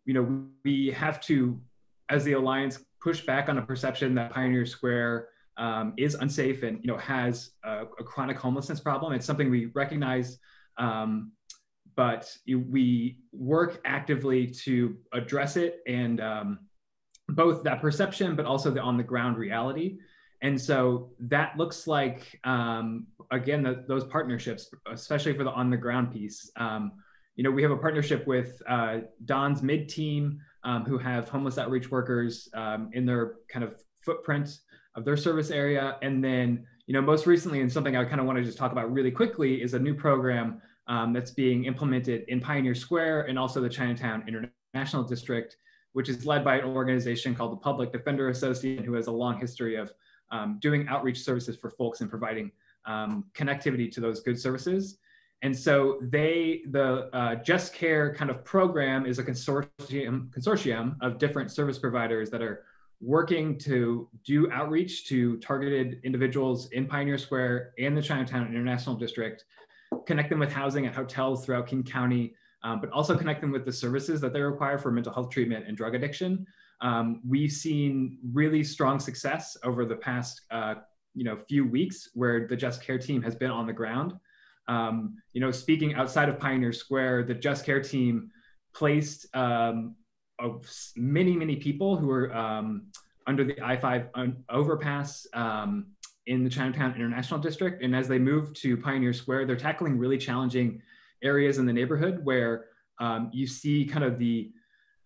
you know, we have to, as the Alliance, push back on a perception that Pioneer Square um, is unsafe and, you know, has a, a chronic homelessness problem. It's something we recognize um, but we work actively to address it and um, both that perception, but also the on the ground reality. And so that looks like, um, again, the, those partnerships, especially for the on the ground piece. Um, you know, we have a partnership with uh, Don's MID team, um, who have homeless outreach workers um, in their kind of footprint of their service area. And then you know, most recently, and something I kind of want to just talk about really quickly is a new program um, that's being implemented in Pioneer Square and also the Chinatown International District, which is led by an organization called the Public Defender Association, who has a long history of um, doing outreach services for folks and providing um, connectivity to those good services. And so they, the uh, Just Care kind of program is a consortium, consortium of different service providers that are working to do outreach to targeted individuals in Pioneer Square and the Chinatown International District, connect them with housing at hotels throughout King County, um, but also connect them with the services that they require for mental health treatment and drug addiction. Um, we've seen really strong success over the past uh, you know few weeks where the Just Care team has been on the ground. Um, you know, speaking outside of Pioneer Square, the Just Care team placed um, many, many people who were um, under the I-5 overpass um, in the Chinatown International District. And as they move to Pioneer Square, they're tackling really challenging areas in the neighborhood where um, you see kind of the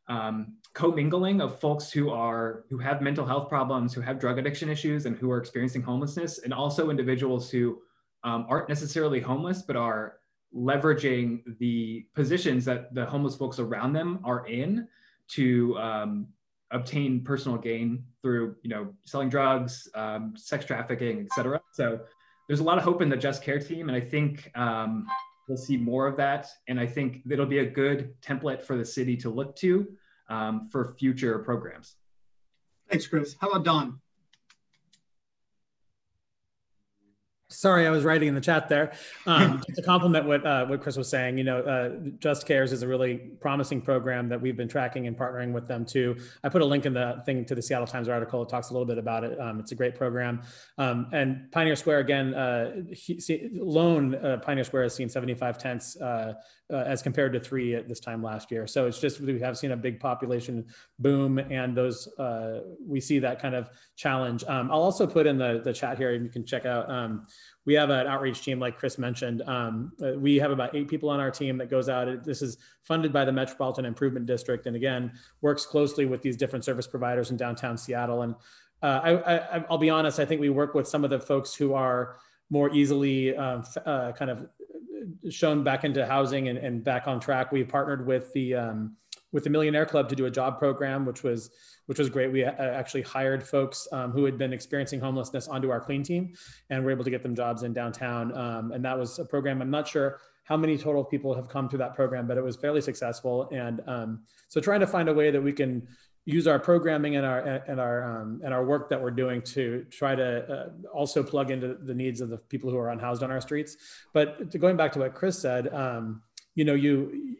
um, commingling of folks who are who have mental health problems, who have drug addiction issues, and who are experiencing homelessness, and also individuals who um, aren't necessarily homeless but are leveraging the positions that the homeless folks around them are in to um, obtain personal gain through you know selling drugs, um, sex trafficking, etc. So there's a lot of hope in the Just Care team, and I think um, we'll see more of that. And I think it'll be a good template for the city to look to um, for future programs. Thanks, Chris. How about Don? Sorry, I was writing in the chat there. Um, (laughs) to compliment what uh, what Chris was saying, you know, uh, Just Cares is a really promising program that we've been tracking and partnering with them too. I put a link in the thing to the Seattle Times article. It talks a little bit about it. Um, it's a great program. Um, and Pioneer Square again, uh, he, see, loan uh, Pioneer Square has seen 75 tents uh, uh, as compared to three at this time last year. So it's just we have seen a big population boom, and those we see that kind of challenge. Um, I'll also put in the the chat here, and you can check out. We have an outreach team, like Chris mentioned. Um, uh, we have about eight people on our team that goes out. This is funded by the Metropolitan Improvement District, and again, works closely with these different service providers in downtown Seattle. And uh, I, will be honest, I think we work with some of the folks who are more easily um, uh, kind of shown back into housing and, and, back on track. We partnered with the um, with the Millionaire Club to do a job program, which was which was great. We uh, actually hired folks um, who had been experiencing homelessness onto our clean team, and we're able to get them jobs in downtown. Um, and that was a program. I'm not sure how many total people have come through that program, but it was fairly successful. And um, so, trying to find a way that we can use our programming and our and our um, and our work that we're doing to try to uh, also plug into the needs of the people who are unhoused on our streets. But to going back to what Chris said, um, you know, you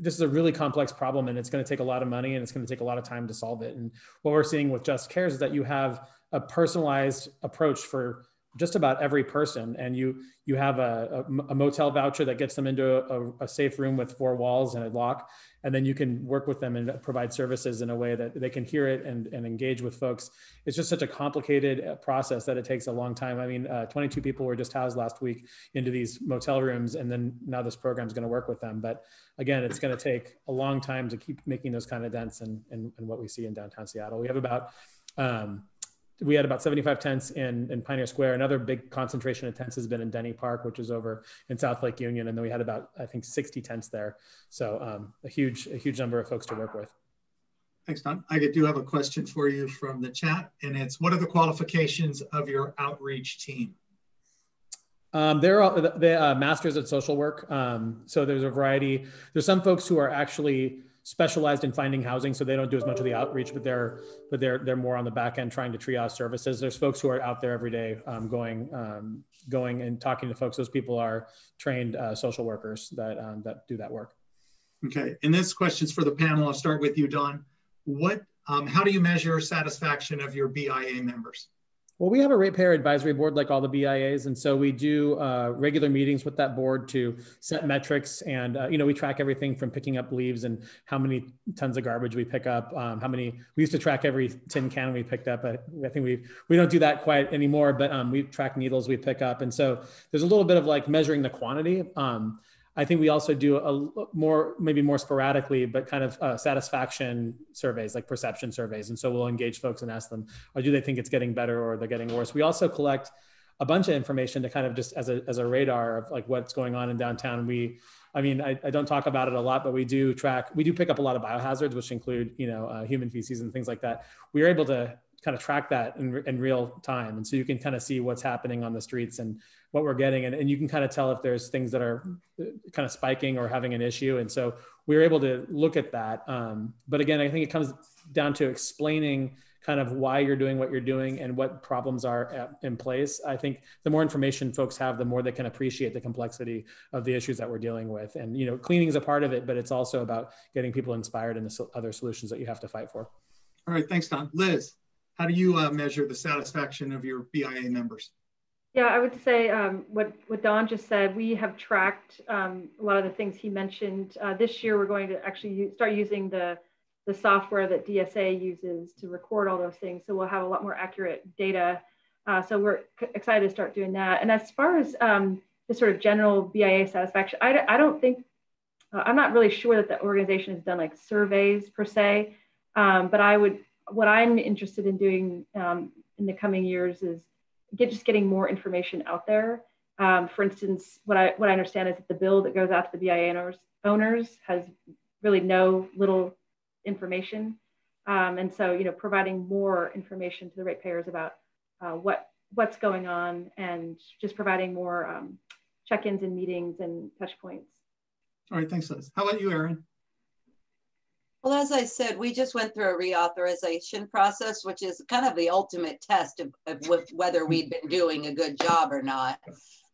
this is a really complex problem and it's going to take a lot of money and it's going to take a lot of time to solve it. And what we're seeing with Just Cares is that you have a personalized approach for just about every person and you you have a, a, a motel voucher that gets them into a, a, safe room with four walls and a lock and then you can work with them and provide services in a way that they can hear it and, and engage with folks. It's just such a complicated uh, process that it takes a long time. I mean uh, 22 people were just housed last week into these motel rooms and then now this program is going to work with them. But again it's going to take a long time to keep making those kind of dents and and what we see in downtown seattle. We have about um, we had about 75 tents in, in Pioneer Square. Another big concentration of tents has been in Denny Park, which is over in South Lake Union. And then we had about, I think, 60 tents there. So um, a huge, a huge number of folks to work with. Thanks, Don. I do have a question for you from the chat, and it's what are the qualifications of your outreach team? Um, they're all the uh, masters at social work. Um, so there's a variety. There's some folks who are actually specialized in finding housing, so they don't do as much of the outreach, but they're but they're they're more on the back end trying to triage services. There's folks who are out there every day, um, going um, going and talking to folks. Those people are trained uh, social workers that um, that do that work. Okay, and this question's for the panel. I'll start with you, Don. What um, how do you measure satisfaction of your BIA members? Well, we have a ratepayer advisory board like all the BIAs, and so we do uh, regular meetings with that board to set metrics, and uh, you know we track everything from picking up leaves and how many tons of garbage we pick up, um, how many we used to track every tin can we picked up. I, I think we we don't do that quite anymore, but um, we track needles we pick up, and so there's a little bit of like measuring the quantity. Um, I think we also do a more, maybe more sporadically, but kind of uh, satisfaction surveys, like perception surveys. And so we'll engage folks and ask them, or do they think it's getting better or they're getting worse? We also collect a bunch of information to kind of just as a, as a radar of like what's going on in downtown. We, I mean, I, I don't talk about it a lot, but we do track, we do pick up a lot of biohazards, which include, you know, uh, human feces and things like that. We are able to kind of track that in, in real time. And so you can kind of see what's happening on the streets and what we're getting. And, and you can kind of tell if there's things that are uh, kind of spiking or having an issue. And so we were able to look at that. Um, but again, I think it comes down to explaining kind of why you're doing what you're doing and what problems are at, in place. I think the more information folks have, the more they can appreciate the complexity of the issues that we're dealing with. And, you know, cleaning is a part of it, but it's also about getting people inspired in the other solutions that you have to fight for. All right, thanks, Don. Liz. How do you uh, measure the satisfaction of your BIA members? Yeah, I would say um, what, what Don just said, we have tracked um, a lot of the things he mentioned. Uh, this year, we're going to actually start using the, the software that DSA uses to record all those things. So we'll have a lot more accurate data Uh, so we're excited to start doing that. And as far as um, the sort of general BIA satisfaction, I, I don't think, uh, I'm not really sure that the organization has done like surveys per se, um, but I would, what I'm interested in doing um, in the coming years is get just getting more information out there. Um, for instance, what I what I understand is that the bill that goes out to the BIA owners, owners has really no little information, um, and so you know providing more information to the ratepayers about uh, what what's going on and just providing more um, check-ins and meetings and touch points. All right, thanks, Liz. How about you, Erin? Well, as I said, we just went through a reauthorization process, which is kind of the ultimate test of, of whether we'd been doing a good job or not.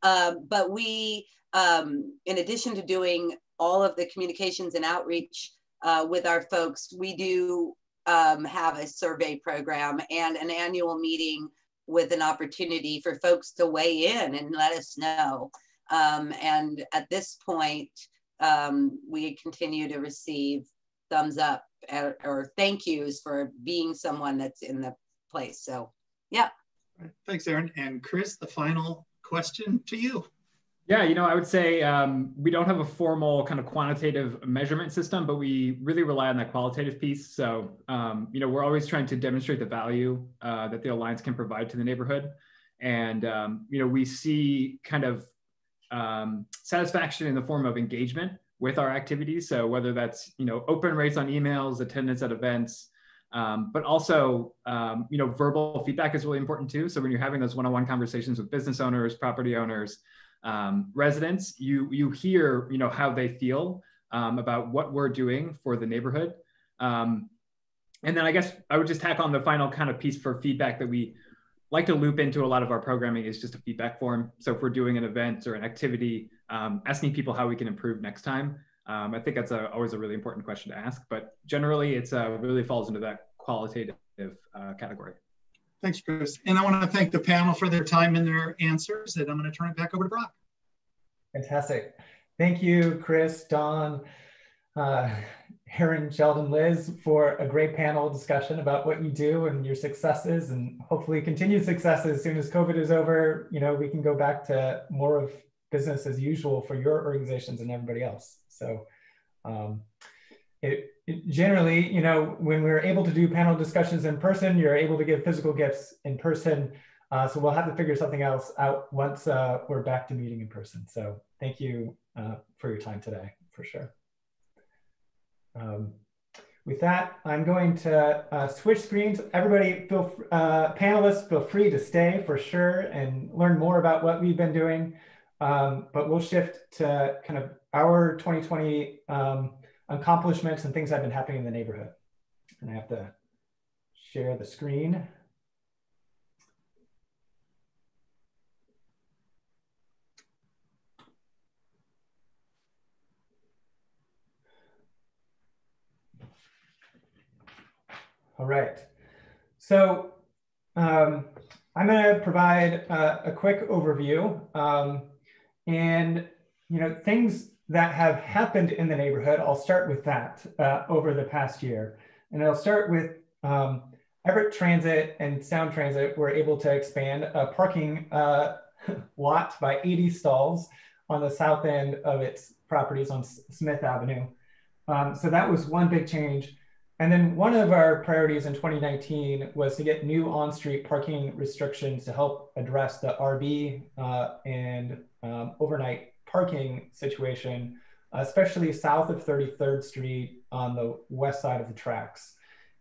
Um, but we, um, in addition to doing all of the communications and outreach uh, with our folks, we do um, have a survey program and an annual meeting with an opportunity for folks to weigh in and let us know. Um, and at this point, um, we continue to receive thumbs up or, or, thank yous for being someone that's in the place. So, yeah. Thanks, Erin. And Chris, the final question to you. Yeah, you know, I would say um, we don't have a formal kind of quantitative measurement system, but we really rely on that qualitative piece. So, um, you know, we're always trying to demonstrate the value uh, that the Alliance can provide to the neighborhood. And, um, you know, we see kind of um, satisfaction in the form of engagement with our activities. So whether that's, you know, open rates on emails, attendance at events, um, but also, um, you know, verbal feedback is really important too. So when you're having those one-on-one conversations with business owners, property owners, um, residents, you you hear, you know, how they feel um, about what we're doing for the neighborhood. Um, and then I guess I would just tack on the final kind of piece for feedback that we like to loop into a lot of our programming is just a feedback form. So if we're doing an event or an activity, um, asking people how we can improve next time. Um, I think that's a, always a really important question to ask, but generally it's uh, really falls into that qualitative uh, category. Thanks, Chris. And I want to thank the panel for their time and their answers. And I'm going to turn it back over to Brock. Fantastic. Thank you, Chris, Don, uh, Erin, Sheldon, Liz, for a great panel discussion about what you do and your successes and hopefully continued successes as soon as COVID is over. You know, we can go back to more of business as usual for your organizations and everybody else. So um, it, it, generally, you know, when we're able to do panel discussions in person, you're able to give physical gifts in person. Uh, so we'll have to figure something else out once uh, we're back to meeting in person. So thank you uh, for your time today, for sure. Um, with that, I'm going to uh, switch screens. Everybody, feel uh, panelists, feel free to stay for sure and learn more about what we've been doing. Um, but we'll shift to kind of our 2020 um, accomplishments and things that have been happening in the neighborhood. And I have to share the screen. All right. So um, I'm going to provide uh, a quick overview um, and you know things that have happened in the neighborhood. I'll start with that uh, over the past year, and I'll start with um, Everett Transit and Sound Transit were able to expand a parking uh, (laughs) lot by 80 stalls on the south end of its properties on Smith Avenue. Um, so that was one big change. And then one of our priorities in 2019 was to get new on-street parking restrictions to help address the RV uh, and um, overnight parking situation, especially south of 33rd Street on the west side of the tracks.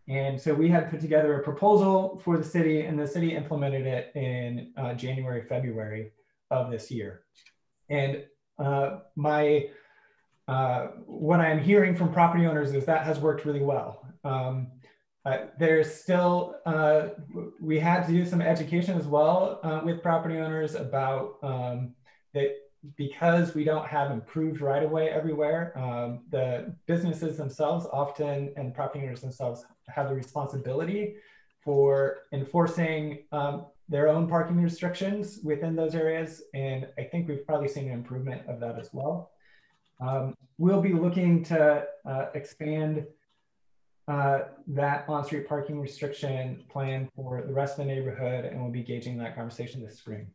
And so we had put together a proposal for the city and the city implemented it in uh, January, February of this year. And uh, my uh, what I'm hearing from property owners is that has worked really well. Um, uh, there's still, uh, we had to do some education as well uh, with property owners about um, that because we don't have improved right of way everywhere, um, the businesses themselves often and property owners themselves have the responsibility for enforcing um, their own parking restrictions within those areas. And I think we've probably seen an improvement of that as well. Um, we'll be looking to uh, expand uh, that on-street parking restriction plan for the rest of the neighborhood, and we'll be gauging that conversation this spring.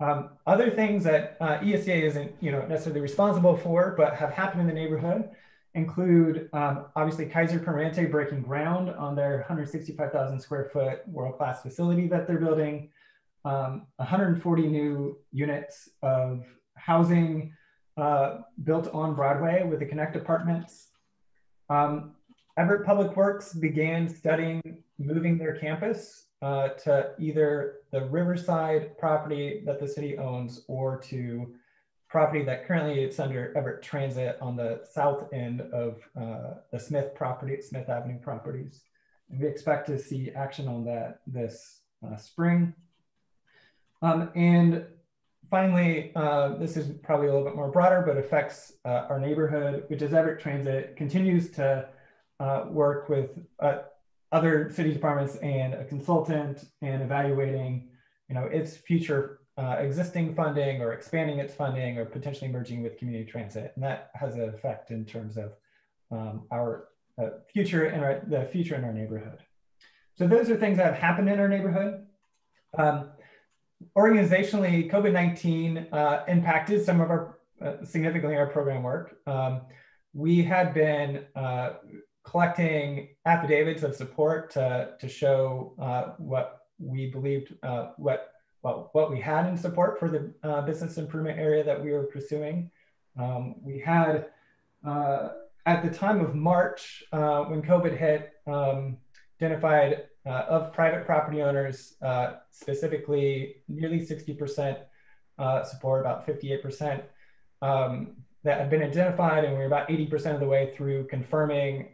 Um, other things that uh, ESDA isn't you know, necessarily responsible for, but have happened in the neighborhood include um, obviously Kaiser Permanente breaking ground on their 165,000 square foot world-class facility that they're building, um, 140 new units of housing uh, built on Broadway with the Connect apartments. Um, Everett Public Works began studying moving their campus uh, to either the Riverside property that the city owns or to property that currently it's under Everett Transit on the south end of uh, the Smith property, Smith Avenue properties. And we expect to see action on that this uh, spring. Um, and finally, uh, this is probably a little bit more broader, but affects uh, our neighborhood, which is Everett Transit continues to uh, work with uh, other city departments and a consultant and evaluating, you know, its future uh, existing funding or expanding its funding or potentially merging with community transit. And that has an effect in terms of um, our uh, future and our, the future in our neighborhood. So those are things that have happened in our neighborhood. Um, organizationally, COVID-19 uh, impacted some of our, uh, significantly our program work. Um, we had been uh, collecting affidavits of support to, to show uh, what we believed, what well, what we had in support for the uh, business improvement area that we were pursuing. Um, we had, uh, at the time of March, uh, when COVID hit, um, identified uh, of private property owners, uh, specifically nearly 60% uh, support, about 58%, um, that had been identified, and we were about 80% of the way through confirming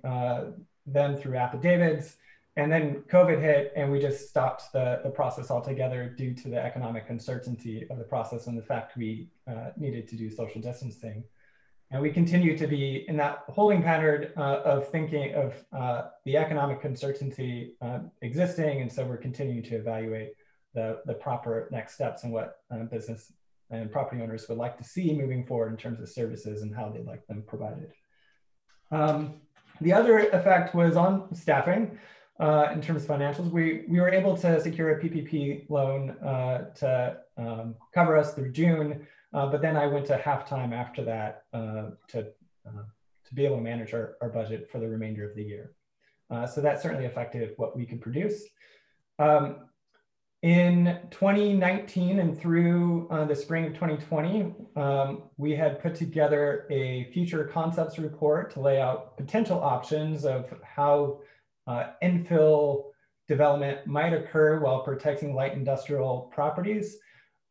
them through affidavits. And then COVID hit and we just stopped the, the process altogether due to the economic uncertainty of the process and the fact we uh, needed to do social distancing. And we continue to be in that holding pattern uh, of thinking of uh, the economic uncertainty uh, existing. And so we're continuing to evaluate the, the proper next steps and what uh, business and property owners would like to see moving forward in terms of services and how they'd like them provided. Um, the other effect was on staffing uh, in terms of financials. We, we were able to secure a PPP loan uh, to um, cover us through June, uh, but then I went to halftime after that uh, to, uh, to be able to manage our, our budget for the remainder of the year. Uh, so that certainly affected what we could produce. Um, in 2019 and through the spring of 2020, um, we had put together a future concepts report to lay out potential options of how uh, infill development might occur while protecting light industrial properties.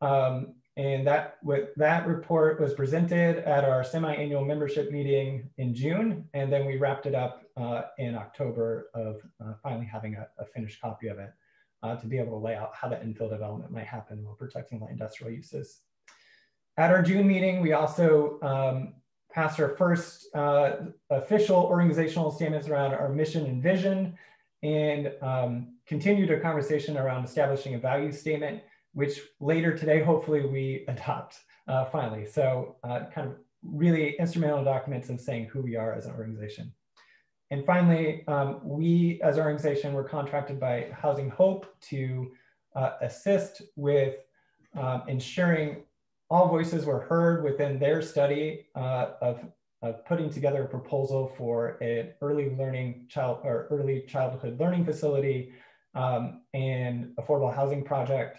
Um, and that, with, that report was presented at our semi-annual membership meeting in June. And then we wrapped it up uh, in October of uh, finally having a, a, finished copy of it uh, to be able to lay out how the infill development might happen while protecting light industrial uses. At our June meeting, we also um, passed our first uh, official organizational statements around our mission and vision and um, continued a conversation around establishing a value statement, which later today, hopefully we adopt uh, finally. So uh, kind of really instrumental documents of saying who we are as an organization. And finally, um, we as an organization were contracted by Housing Hope to uh, assist with um, ensuring all voices were heard within their study uh, of, of putting together a proposal for an early learning child or early childhood learning facility um, and affordable housing project.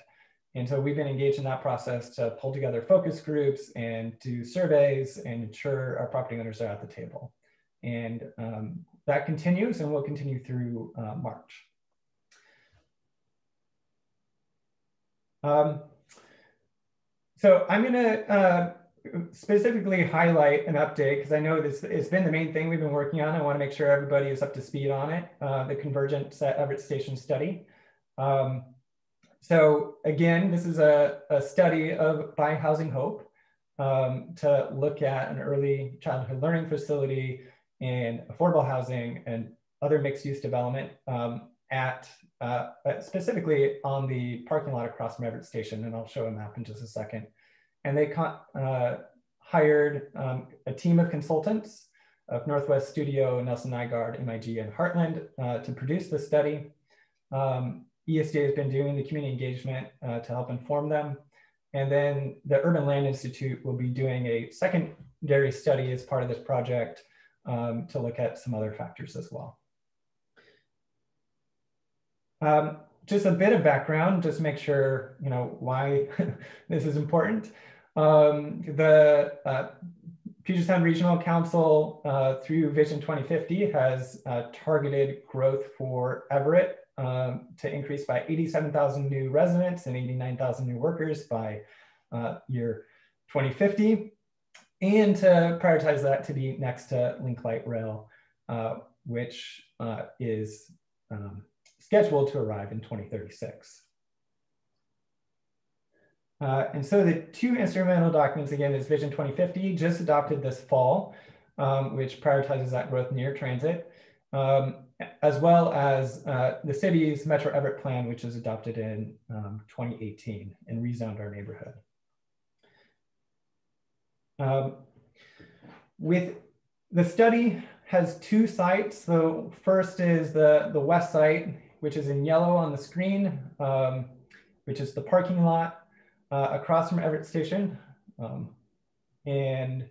And so we've been engaged in that process to pull together focus groups and do surveys and ensure our property owners are at the table. And um, that continues and will continue through uh, March. Um, so I'm going to uh, specifically highlight an update because I know this has been the main thing we've been working on. I want to make sure everybody is up to speed on it, uh, the Convergence at Everett Station study. Um, so again, this is a, a, study of by Housing Hope um, to look at an early childhood learning facility and affordable housing and other mixed use development um, at uh, specifically on the parking lot across from Everett Station, and I'll show a map in just a second. And they uh, hired um, a team of consultants of Northwest Studio, Nelson Nygaard, MIG, and Heartland uh, to produce the study. Um, ESDA has been doing the community engagement uh, to help inform them. And then the Urban Land Institute will be doing a secondary study as part of this project um, to look at some other factors as well. Um, just a bit of background, just make sure you know why (laughs) this is important. Um, the uh, Puget Sound Regional Council uh, through Vision 2050 has uh, targeted growth for Everett um, to increase by 87,000 new residents and 89,000 new workers by uh, year 2050, and to prioritize that to be next to Link Light Rail, uh, which uh, is um, scheduled to arrive in 2036. Uh, and so the two instrumental documents, again, is Vision 2050, just adopted this fall, um, which prioritizes that growth near transit, um, as well as uh, the city's Metro Everett plan, which was adopted in um, 2018 and rezoned our neighborhood. Um, with the study has two sites. The first is the, the west site, which is in yellow on the screen, um, which is the parking lot uh, across from Everett Station. Um, and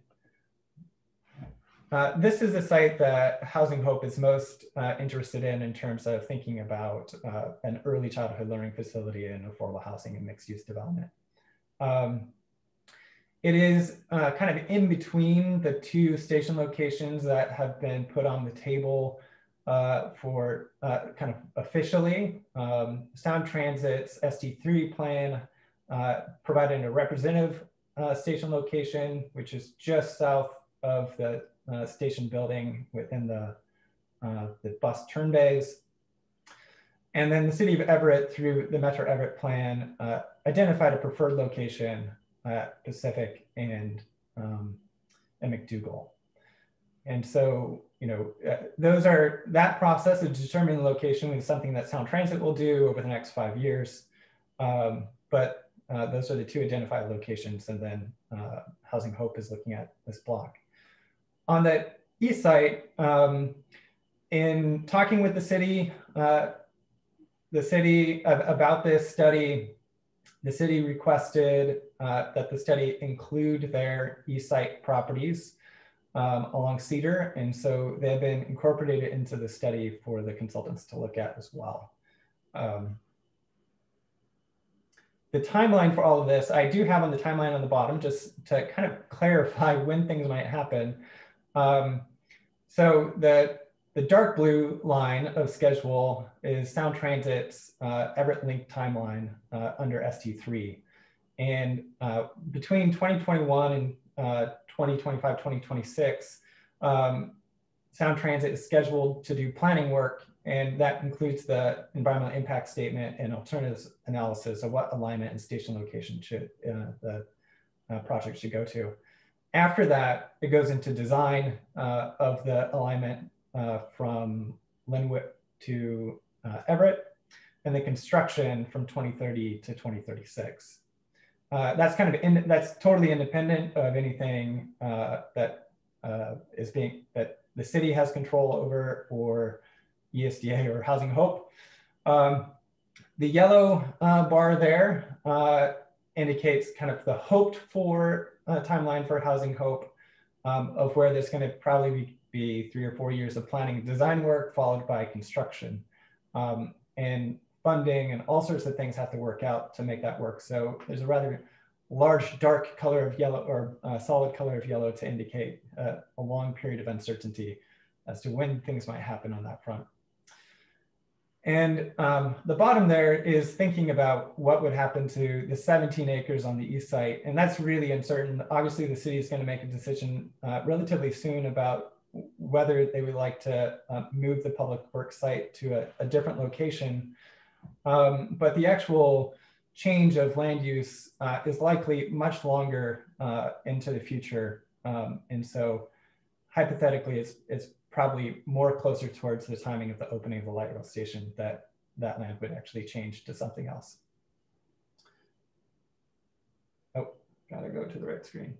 uh, this is a site that Housing Hope is most uh, interested in in terms of thinking about uh, an early childhood learning facility and affordable housing and mixed use development. Um, it is uh, kind of in between the two station locations that have been put on the table uh, for uh, kind of officially. Um, Sound Transit's ST3 plan uh, providing a representative uh, station location, which is just south of the uh, station building within the, the bus turn bays. And then the city of Everett, through the Metro Everett plan, identified a preferred location at Pacific and, um, and McDougall. And so, you know, uh, those are that process of determining the location is something that Sound Transit will do over the next five years. Um, but uh, those are the two identified locations. And then uh, Housing Hope is looking at this block. On the east side, um, in talking with the city, uh, the city about this study, the city requested uh, that the study include their east site properties um, along Cedar. And so they've been incorporated into the study for the consultants to look at as well. Um, the timeline for all of this, I do have on the timeline on the bottom just to kind of clarify (laughs) when things might happen. Um, so the, the dark blue line of schedule is Sound Transit's uh, Everett Link timeline uh, under ST3. And uh, between 2021 and uh, 2025, 2026, um, Sound Transit is scheduled to do planning work and that includes the environmental impact statement and alternatives analysis of what alignment and station location should uh, the uh, project should go to. After that, it goes into design uh, of the alignment uh, from Lynnwood to Everett and the construction from 2030 to 2036. Uh, that's kind of in, that's totally independent of anything that is being that the city has control over or ESDA or Housing Hope. Um, the yellow uh, bar there uh, indicates kind of the hoped for uh, timeline for Housing Hope um, of where there's going to probably be, be, three or four years of planning and design work followed by construction. Um, and funding and all sorts of things have to work out to make that work. So there's a rather large dark color of yellow or uh, solid color of yellow to indicate uh, a long period of uncertainty as to when things might happen on that front. And um, the bottom there is thinking about what would happen to the 17 acres on the east site. And that's really uncertain. Obviously, the city is going to make a decision uh, relatively soon about whether they would like to uh, move the public works site to a, a different location. Um, but the actual change of land use uh, is likely much longer uh, into the future. Um, and so hypothetically, it's, it's probably more closer towards the timing of the opening of the light rail station that that land would actually change to something else. Oh, gotta go to the right screen.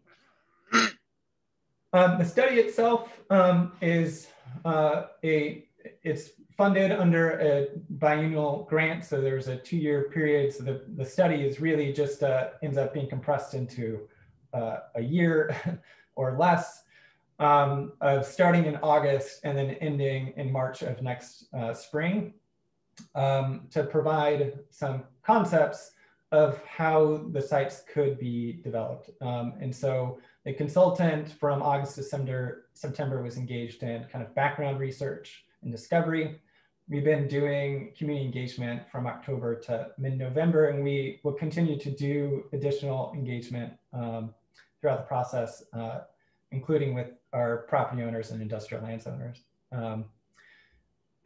Um, the study itself um, is uh, a it's funded under a biennial grant, so there's a two-year period. So the, the study is really just uh, ends up being compressed into uh, a year (laughs) or less um, of starting in August and then ending in March of next uh, spring um, to provide some concepts of how the sites could be developed. Um, and so the consultant from August to September, September was engaged in kind of background research and discovery. We've been doing community engagement from October to mid-November, and we will continue to do additional engagement um, throughout the process, uh, including with our property owners and industrial lands owners. Um,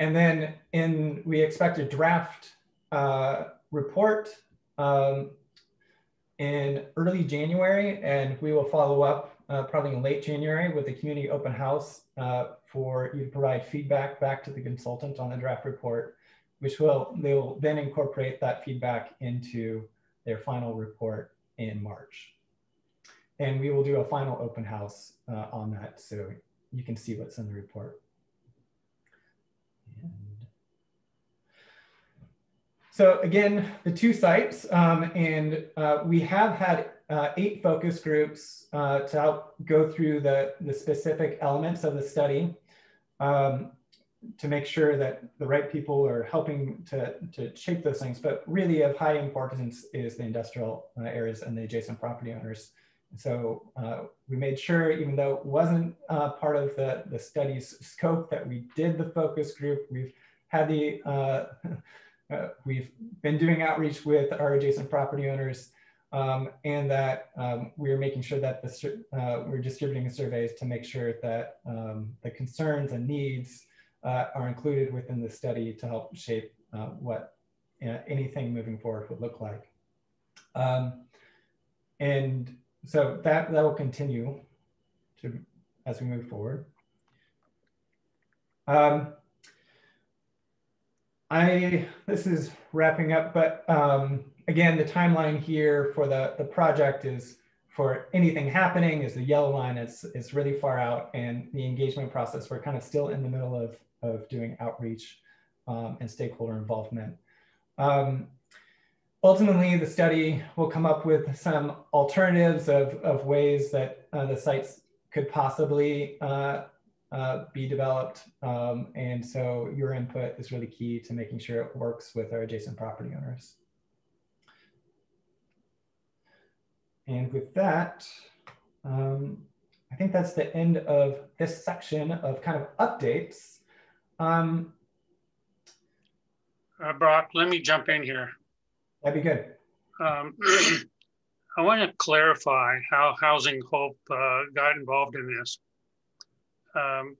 and then in we expect a draft uh, report um, in early January, and we will follow up uh, probably in late January with a community open house uh, for you to provide feedback back to the consultant on the draft report, which will they will then incorporate that feedback into their final report in March. And we will do a final open house uh, on that so you can see what's in the report. So again, the two sites, um, and uh, we have had uh, eight focus groups uh, to help go through the, the specific elements of the study um, to make sure that the right people are helping to, to shape those things. But really of high importance is the industrial uh, areas and the adjacent property owners. So uh, we made sure, even though it wasn't uh, part of the, the study's scope, that we did the focus group. We've had the Uh, (laughs) we've been doing outreach with our adjacent property owners um, and that um, we're making sure that the, uh, we're distributing surveys to make sure that um, the concerns and needs uh, are included within the study to help shape uh, what uh, anything moving forward would look like. Um, and so that, that will continue to, as we move forward. Um, I this is wrapping up, but um, again, the timeline here for the, the project is for anything happening is the yellow line is, is really far out and the engagement process, we're kind of still in the middle of, of doing outreach um, and stakeholder involvement. Um, ultimately, the study will come up with some alternatives of, of ways that uh, the sites could possibly uh, uh, be developed. Um, and so your input is really key to making sure it works with our adjacent property owners. And with that, um, I think that's the end of this section of kind of updates. Um, uh, Brock, let me jump in here. That'd be good. Um, (clears throat) I want to clarify how Housing Hope uh, got involved in this um,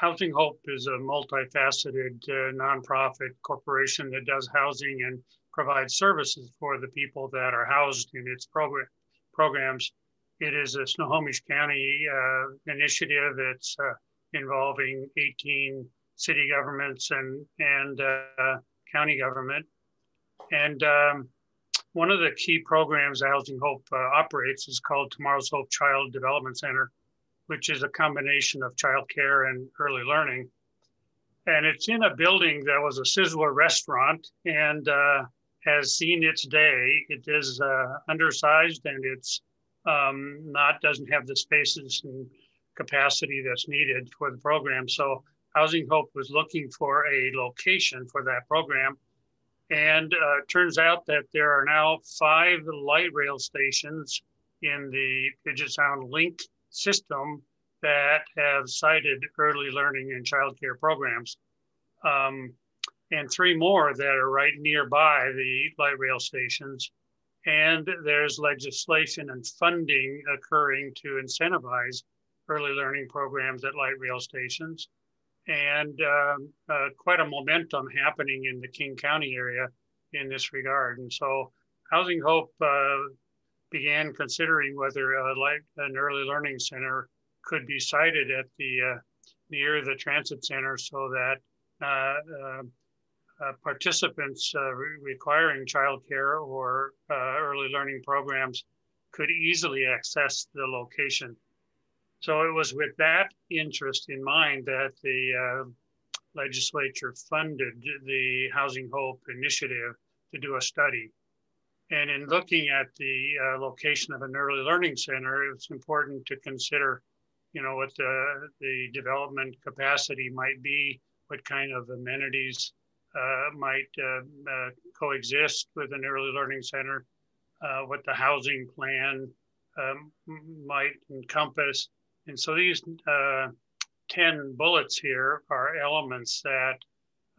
Housing Hope is a multifaceted uh, nonprofit corporation that does housing and provides services for the people that are housed in its program, programs. It is a Snohomish County uh, initiative. It's uh, involving 18 city governments and, and uh, county government. And um, one of the key programs Housing Hope uh, operates is called Tomorrow's Hope Child Development Center which is a combination of childcare and early learning. And it's in a building that was a Sizzler restaurant and uh, has seen its day. It is uh, undersized and it's um, not doesn't have the spaces and capacity that's needed for the program. So Housing Hope was looking for a location for that program. And uh, turns out that there are now five light rail stations in the Puget Sound Link system that have sited early learning and childcare programs. Um, and three more that are right nearby the light rail stations. And there's legislation and funding occurring to incentivize early learning programs at light rail stations. And um, uh, quite a momentum happening in the King County area in this regard. And so Housing Hope uh, began considering whether uh, like an early learning center could be sited at the uh, near the transit center so that uh, uh, uh participants re requiring childcare or early learning programs could easily access the location. So it was with that interest in mind that the uh, legislature funded the Housing Hope initiative to do a study. And in looking at the uh, location of an early learning center, it's important to consider, you know, what the, the development capacity might be, what kind of amenities uh, might uh, uh coexist with an early learning center, uh, what the housing plan um, might encompass. And so these uh, 10 bullets here are elements that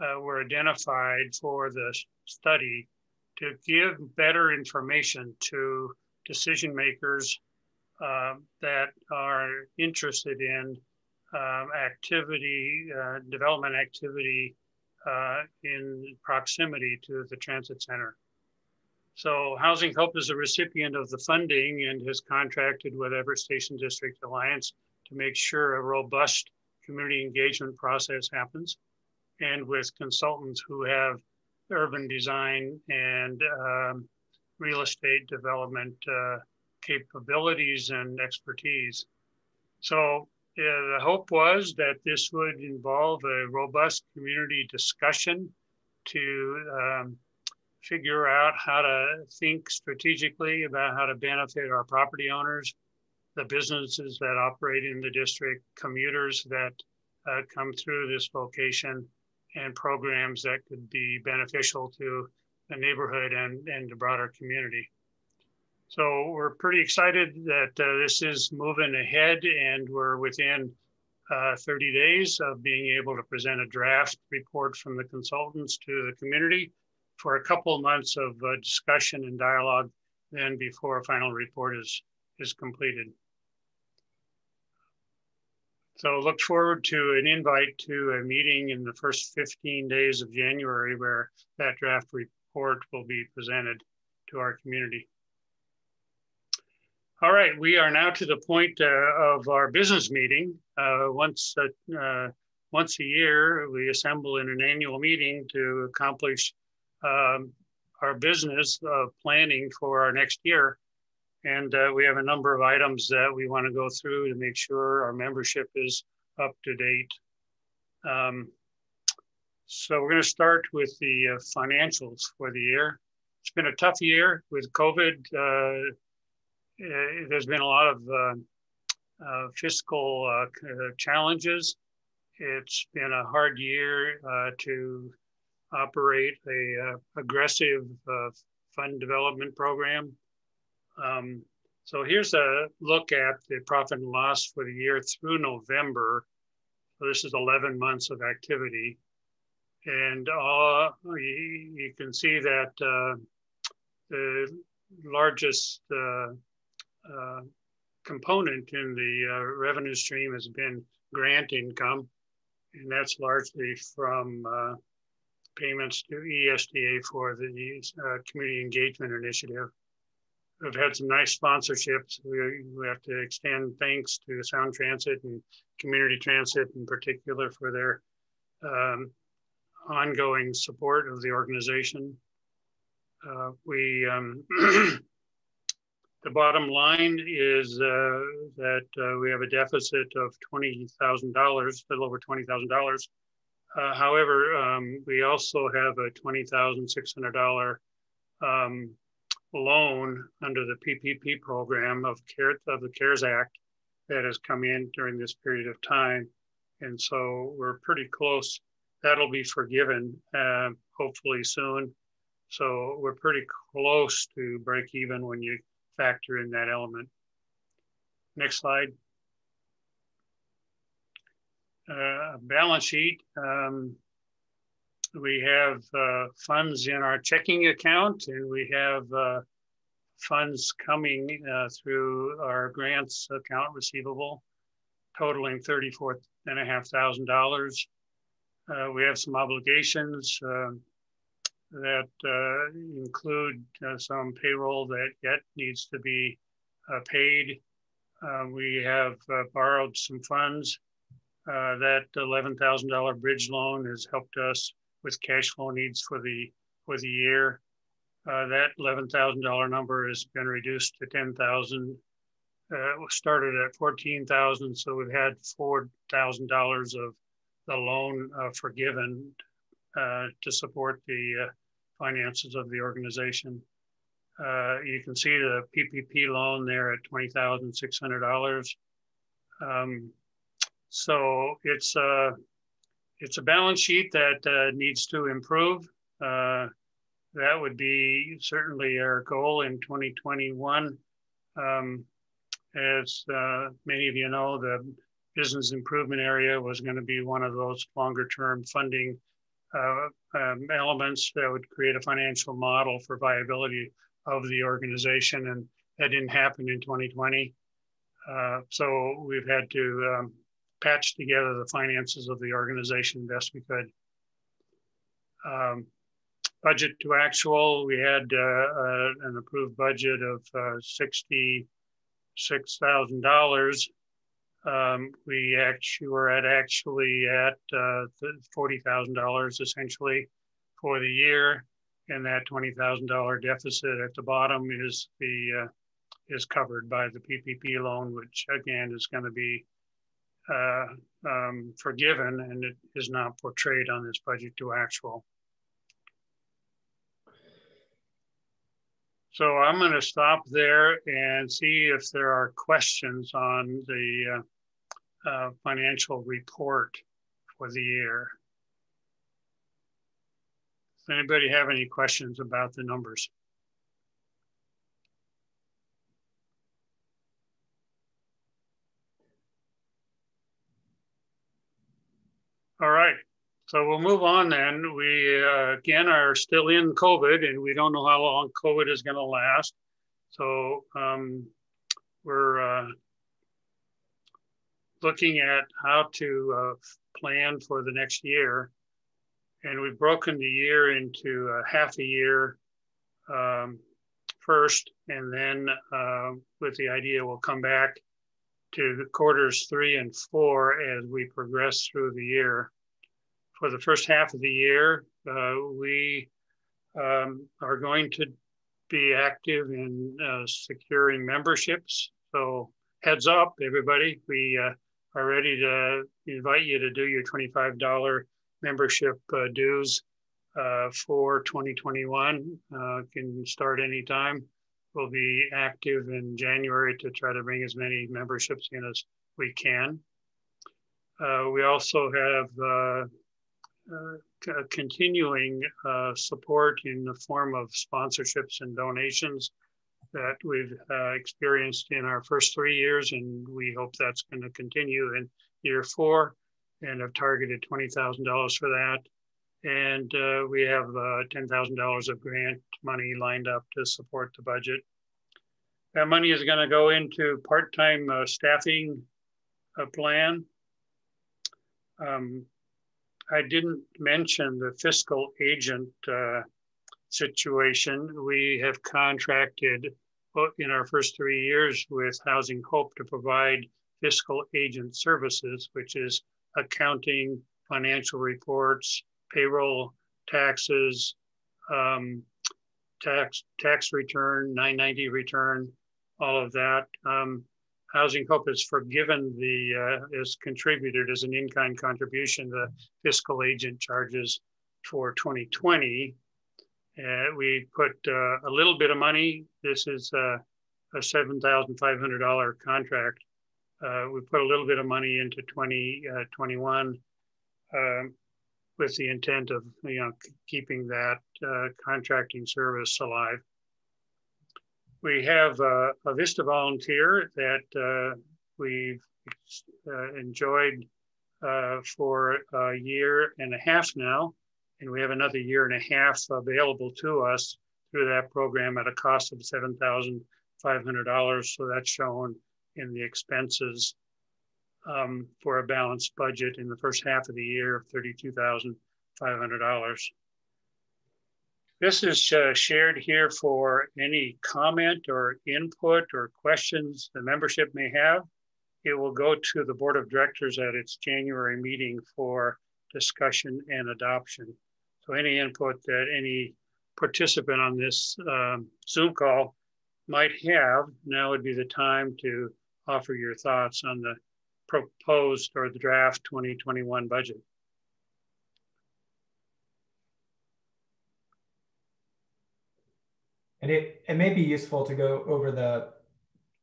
uh, were identified for the study to give better information to decision makers uh, that are interested in um, activity, uh, development activity uh, in proximity to the transit center. So Housing Hope is a recipient of the funding and has contracted with Everett Station District Alliance to make sure a robust community engagement process happens and with consultants who have urban design and um, real estate development uh, capabilities and expertise. So the hope was that this would involve a robust community discussion to um, figure out how to think strategically about how to benefit our property owners, the businesses that operate in the district, commuters that uh, come through this location, and programs that could be beneficial to the neighborhood and, and the broader community. So we're pretty excited that uh, this is moving ahead and we're within uh, 30 days of being able to present a draft report from the consultants to the community for a couple of months of uh, discussion and dialogue then before a final report is, is completed. So look forward to an invite to a meeting in the first 15 days of January where that draft report will be presented to our community. All right, we are now to the point uh, of our business meeting. Uh, once, uh, uh once a year, we assemble in an annual meeting to accomplish um, our business of planning for our next year. And uh, we have a number of items that we want to go through to make sure our membership is up to date. Um, so we're going to start with the uh, financials for the year. It's been a tough year with COVID. Uh, there's been a lot of uh, uh, fiscal challenges. It's been a hard year to operate a aggressive fund development program. Um, so here's a look at the profit and loss for the year through November. So this is 11 months of activity. And uh, you, you, can see that uh, the largest uh, uh component in the uh, revenue stream has been grant income. And that's largely from uh, payments to ESDA for the Community Engagement Initiative we've had some nice sponsorships. We, we have to extend thanks to Sound Transit and Community Transit in particular for their um, ongoing support of the organization. Uh, we um, (clears throat) the bottom line is uh, that uh, we have a deficit of twenty thousand dollars, a little over twenty thousand uh, dollars. However, um, we also have a twenty thousand six hundred dollar um, loan under the PPP program of CARE of the CARES Act that has come in during this period of time, and so we're pretty close. That'll be forgiven uh, hopefully soon. So we're pretty close to break even when you factor in that element. Next slide. Uh, balance sheet. Um, we have uh, funds in our checking account and we have uh, funds coming uh, through our grants account receivable totaling $34,500. Uh, we have some obligations uh, that uh, include some payroll that yet needs to be paid. we have borrowed some funds. that $11,000 bridge loan has helped us with cash flow needs for the for the year. Uh, that $11,000 number has been reduced to 10,000. uh, started at 14,000. So we've had $4,000 of the loan uh, forgiven uh, to support the uh, finances of the organization. Uh, you can see the PPP loan there at $20,600. Um, so it's a, it's a balance sheet that uh, needs to improve. Uh, that would be certainly our goal in 2021. Um, as uh, many of you know, the business improvement area was going to be one of those longer term funding uh, um, elements that would create a financial model for viability of the organization. And that didn't happen in 2020. Uh, so we've had to um, patch together the finances of the organization best we could. Um, budget to actual, we had uh, uh, an approved budget of uh, $66,000. Um, we actually were at actually at uh, $40,000 essentially for the year. And that $20,000 deficit at the bottom is the uh, is covered by the PPP loan, which again is going to be uh, um, forgiven and it is not portrayed on this budget to actual. So I'm going to stop there and see if there are questions on the uh, financial report for the year. Does anybody have any questions about the numbers? All right. So we'll move on then. We uh, again are still in COVID and we don't know how long COVID is going to last. So um, we're uh, looking at how to uh, plan for the next year. And we've broken the year into a half a year um, first, and then uh, with the idea we'll come back to the quarters three and four as we progress through the year for the first half of the year, uh, we um, are going to be active in uh, securing memberships. So heads up, everybody, we uh, are ready to invite you to do your $25 membership uh, dues uh, for 2021. Uh, can start anytime. We'll be active in January to try to bring as many memberships in as we can. Uh, we also have uh, uh, continuing support in the form of sponsorships and donations that we've uh, experienced in our first three years, and we hope that's going to continue in year four, and have targeted $20,000 for that. And uh, we have uh, $10,000 of grant money lined up to support the budget. That money is going to go into part-time uh, staffing plan. Um, I didn't mention the fiscal agent uh, situation. We have contracted in our first three years with Housing Hope to provide fiscal agent services, which is accounting, financial reports, payroll, taxes, um, tax tax return, 990 return, all of that. Um, Housing Hope has forgiven the, uh, has contributed as an in-kind contribution the fiscal agent charges for 2020. Uh, we put uh, a little bit of money. This is uh, a $7,500 contract. Uh, we put a little bit of money into 2021 uh, um, with the intent of you know keeping that contracting service alive we have uh, a Vista volunteer that uh, we've uh, enjoyed uh, for a year and a half now, and we have another year and a half available to us through that program at a cost of $7,500. So that's shown in the expenses um, for a balanced budget in the first half of the year of $32,500. This is uh, shared here for any comment or input or questions the membership may have. It will go to the board of directors at its January meeting for discussion and adoption. So any input that any participant on this um, Zoom call might have, now would be the time to offer your thoughts on the proposed or the draft 2021 budget. And it, it may be useful to go over the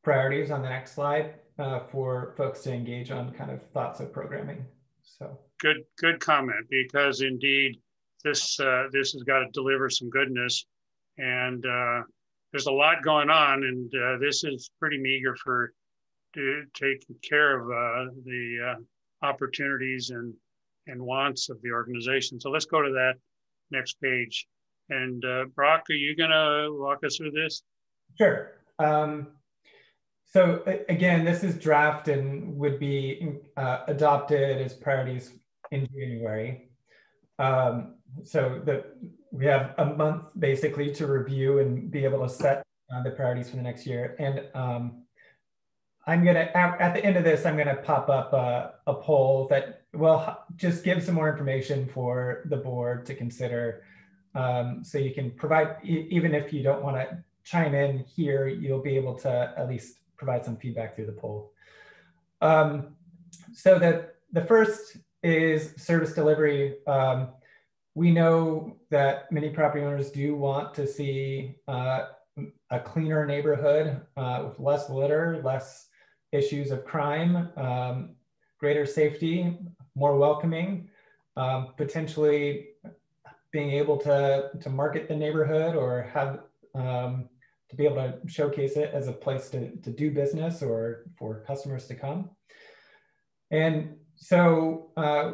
priorities on the next slide uh, for folks to engage on kind of thoughts of programming. So good, good comment because indeed this uh, this has got to deliver some goodness, and uh, there's a lot going on, and uh, this is pretty meager for to taking care of uh, the uh, opportunities and and wants of the organization. So let's go to that next page. And uh, Brock, are you going to walk us through this? Sure. Um, so again, this is draft and would be adopted as priorities in January. Um, so the, we have a month basically to review and be able to set uh, the priorities for the next year. And um, I'm gonna, at, at, the end of this, I'm gonna pop up a, a poll that will just give some more information for the board to consider. Um, so you can provide, even if you don't wanna chime in here, you'll be able to at least provide some feedback through the poll. Um, so that the first is service delivery. Um, we know that many property owners do want to see uh, a cleaner neighborhood uh, with less litter, less issues of crime, um, greater safety, more welcoming, um, potentially being able to, to market the neighborhood or have um, to be able to showcase it as a place to, to do business or for customers to come. And so uh,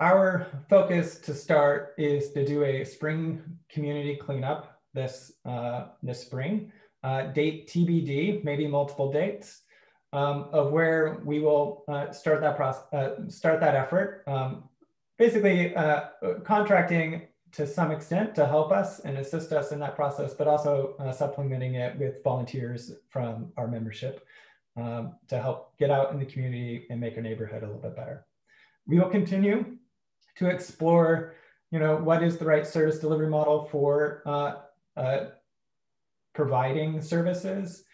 our focus to start is to do a spring community cleanup this, uh, this spring. Uh, date TBD, maybe multiple dates um, of where we will uh, start that process, uh, start that effort. Um, basically, uh, contracting to some extent to help us and assist us in that process, but also uh, supplementing it with volunteers from our membership um, to help get out in the community and make our neighborhood a little bit better. We will continue to explore, you know, what is the right service delivery model for uh, uh, providing services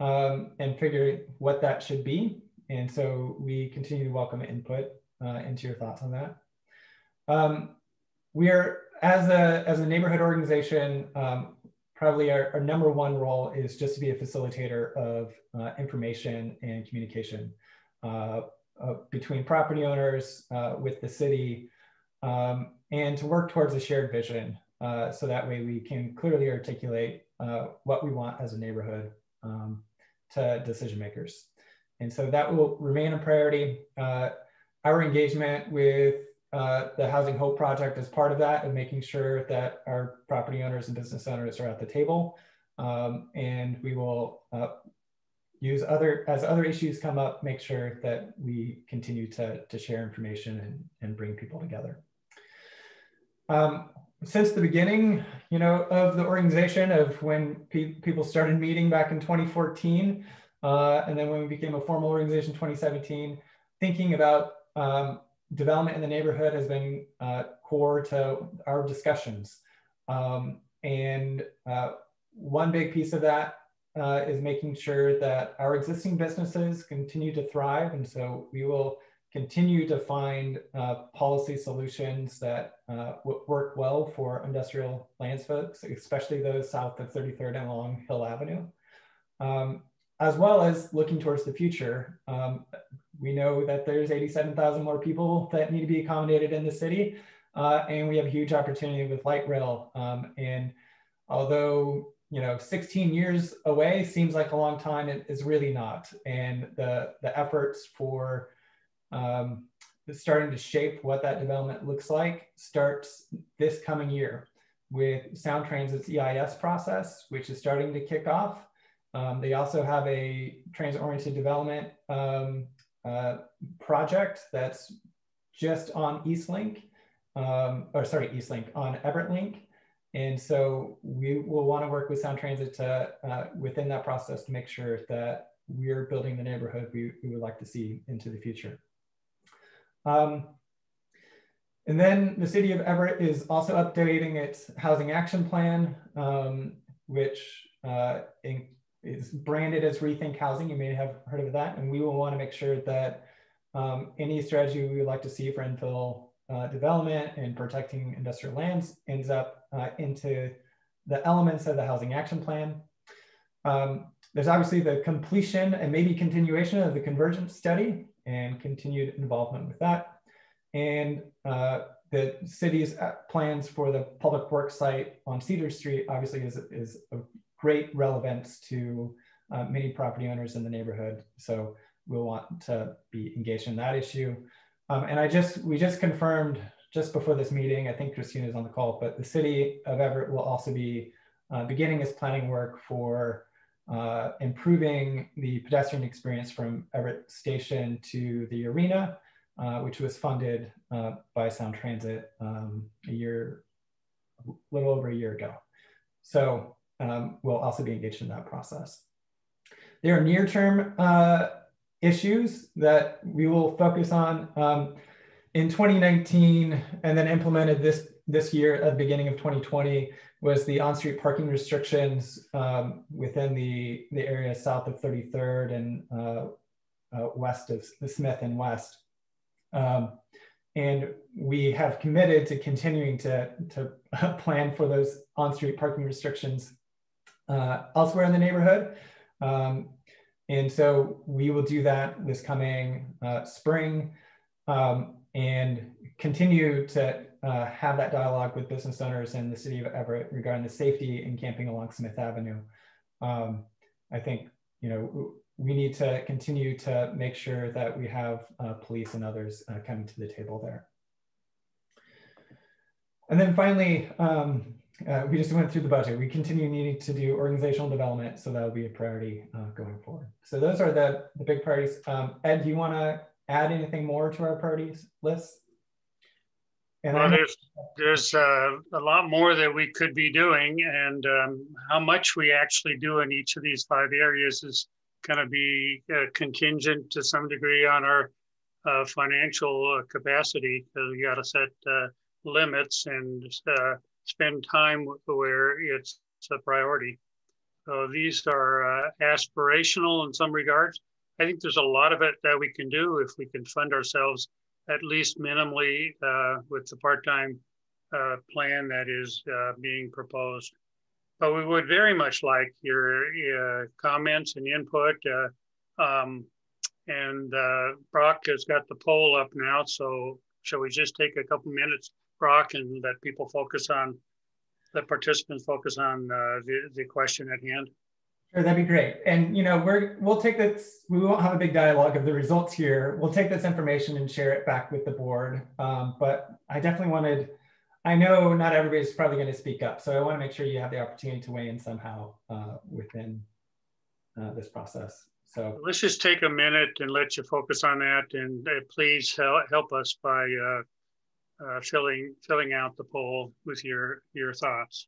um, and figure what that should be. And so we continue to welcome input uh, into your thoughts on that. Um, we are, as a, as a neighborhood organization, um, probably our, our, number one role is just to be a facilitator of uh, information and communication uh, uh, between property owners, uh, with the city, um, and to work towards a shared vision. Uh, so that way we can clearly articulate uh, what we want as a neighborhood um, to decision makers. And so that will remain a priority. our engagement with uh, the Housing Hope Project is part of that and making sure that our property owners and business owners are at the table. Um, and we will uh, use other, as other issues come up, make sure that we continue to, to share information and, and bring people together. Um, since the beginning, you know, of the organization of when pe people started meeting back in 2014, uh, and then when we became a formal organization 2017, thinking about um, development in the neighborhood has been uh, core to our discussions. Um, and uh, one big piece of that uh, is making sure that our existing businesses continue to thrive. And so we will continue to find uh, policy solutions that uh, work well for industrial lands folks, especially those south of 33rd and along Hill Avenue. Um, as well as looking towards the future. Um, we know that there's 87,000 more people that need to be accommodated in the city, uh, and we have a huge opportunity with light rail. Um, and although you know 16 years away seems like a long time, it is really not. And the the efforts for um, starting to shape what that development looks like starts this coming year with Sound Transit's EIS process, which is starting to kick off. Um, they also have a transit-oriented development um, uh, project that's just on Eastlink, um, or sorry, Eastlink, on Everett Link. And so we will want to work with Sound Transit to, uh, within that process to make sure that we're building the neighborhood we, we would like to see into the future. Um, and then the city of Everett is also updating its housing action plan, um, which uh, in, is branded as Rethink Housing. You may have heard of that. And we will want to make sure that um, any strategy we would like to see for infill uh, development and protecting industrial lands ends up uh, into the elements of the housing action plan. Um, there's obviously the completion and maybe continuation of the convergence study and continued involvement with that. And uh, the city's uh, plans for the public works site on Cedar Street obviously is, is of great relevance to uh, many property owners in the neighborhood. So we'll want to be engaged in that issue. Um, and I just, we just confirmed just before this meeting, I think Christina is on the call, but the city of Everett will also be uh, beginning its planning work for uh, improving the pedestrian experience from Everett Station to the arena, uh, which was funded uh, by Sound Transit um, a year, a little over a year ago. So um, we'll also be engaged in that process. There are near-term uh, issues that we will focus on um, in 2019 and then implemented this this year at the beginning of 2020 was the on-street parking restrictions um, within the, the area south of 33rd and uh, uh, west of the Smith and West. Um, and we have committed to continuing to, to (laughs) plan for those on-street parking restrictions uh, elsewhere in the neighborhood. Um, and so we will do that this coming uh, spring um, and continue to uh, have that dialogue with business owners in the city of Everett regarding the safety in camping along Smith Avenue. Um, I think, you know, we need to continue to make sure that we have uh, police and others uh, coming to the table there. And then finally, um, uh, we just went through the budget. We continue needing to do organizational development, so that'll be a priority uh, going forward. So those are the, the big priorities. Um, Ed, do you want to add anything more to our priorities list? And well, there's there's uh, a lot more that we could be doing, and um, how much we actually do in each of these five areas is going to be uh, contingent to some degree on our uh, financial uh, capacity because we got to set uh, limits and spend time where it's a priority. So these are uh, aspirational in some regards. I think there's a lot of it that we can do if we can fund ourselves at least minimally uh, with the part-time uh, plan that is uh, being proposed. But we would very much like your uh, comments and input. Uh, um, and Brock has got the poll up now, so shall we just take a couple minutes Brock and let people focus on, the participants focus on uh, the, the question at hand? Sure, that'd be great. And you know, we're we'll take this. We won't have a big dialogue of the results here. We'll take this information and share it back with the board. Um, but I definitely wanted. I know not everybody's probably going to speak up, so I want to make sure you have the opportunity to weigh in somehow uh, within uh, this process. So let's just take a minute and let you focus on that, and uh, please help help us by uh, uh, filling filling out the poll with your your thoughts.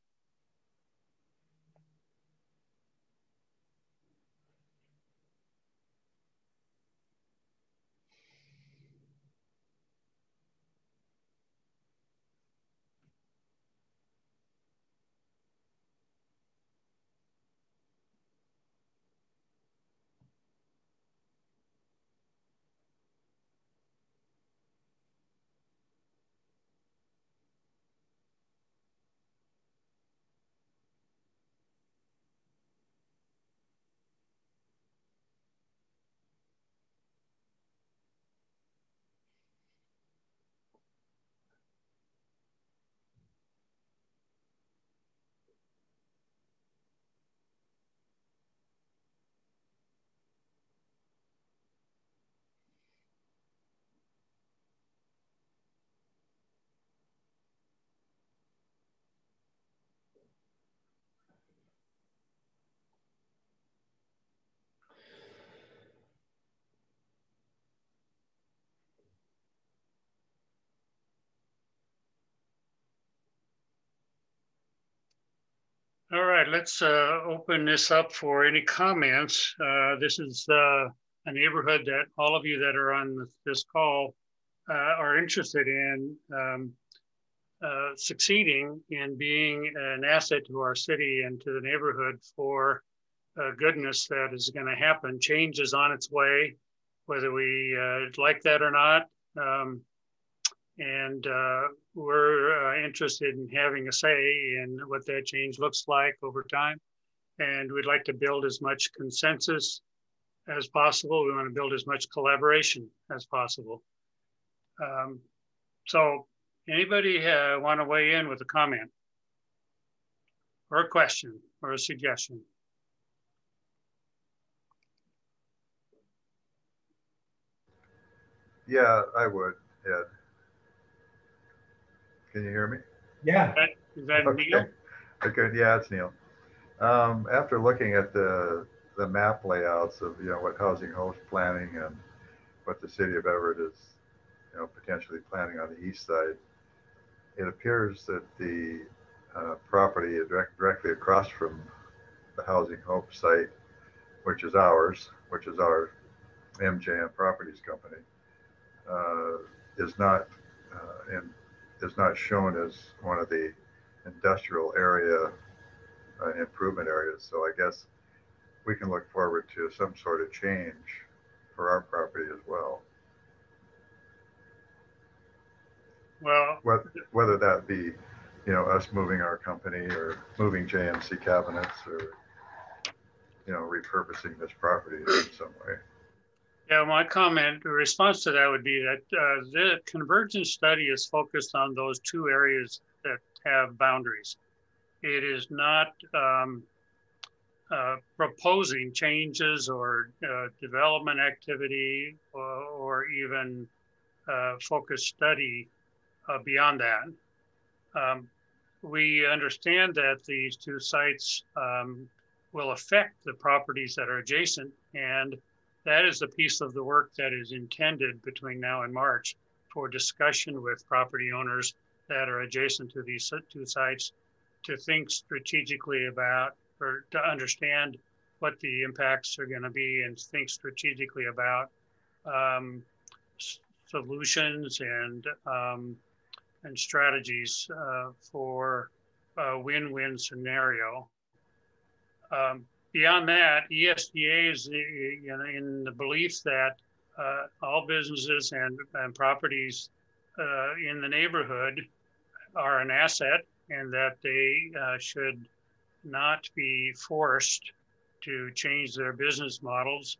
All right, let's uh, open this up for any comments. Uh, this is uh, a neighborhood that all of you that are on this call uh, are interested in um, uh, succeeding in being an asset to our city and to the neighborhood for uh, goodness that is going to happen. Change is on its way, whether we like that or not. Um, and uh, we're uh, interested in having a say in what that change looks like over time. And we'd like to build as much consensus as possible. We want to build as much collaboration as possible. Um, so anybody uh, want to weigh in with a comment or a question or a suggestion? Yeah, I would, Ed. Can you hear me? Yeah. Is that okay. Neil? Okay, yeah, it's Neil. Um, after looking at the the map layouts of you know what Housing Hope planning and what the city of Everett is you know potentially planning on the east side, it appears that the uh, property direct, directly across from the housing hope site, which is ours, which is our MJM Properties Company, uh, is not uh, in is not shown as one of the industrial area uh, improvement areas. So I guess we can look forward to some sort of change for our property as well. Well, whether, whether that be, you know, us moving our company or moving JMC cabinets or, you know, repurposing this property in some way. Yeah, my comment, response to that would be that uh, the convergence study is focused on those two areas that have boundaries. It is not um, uh, proposing changes or uh, development activity or, or even uh, focused study uh, beyond that. Um, we understand that these two sites um, will affect the properties that are adjacent and that is a piece of the work that is intended between now and March for discussion with property owners that are adjacent to these two sites to think strategically about or to understand what the impacts are going to be and think strategically about um, solutions and um, and strategies uh, for a win-win scenario. Um, beyond that, ESDA is you know, in the belief that uh, all businesses and, and properties uh, in the neighborhood are an asset and that they uh, should not be forced to change their business models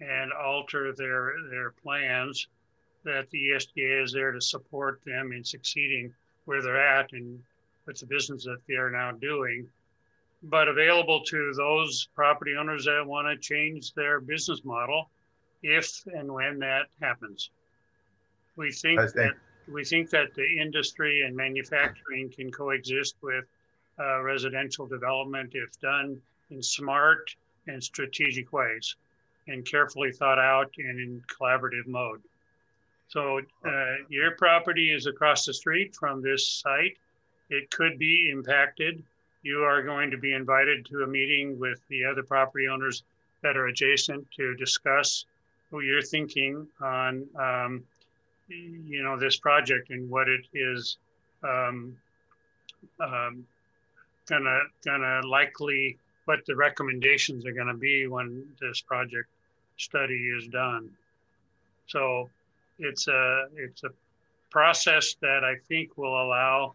and alter their, their plans, that the ESDA is there to support them in succeeding where they're at and with the business that they are now doing but available to those property owners that want to change their business model if and when that happens. We think, think. that we think that the industry and manufacturing can coexist with uh, residential development if done in smart and strategic ways and carefully thought out and in collaborative mode. So uh, your property is across the street from this site. It could be impacted you are going to be invited to a meeting with the other property owners that are adjacent to discuss what you're thinking on, um, you know, this project and what it is um, um, gonna gonna likely what the recommendations are gonna be when this project study is done. So it's a it's a process that I think will allow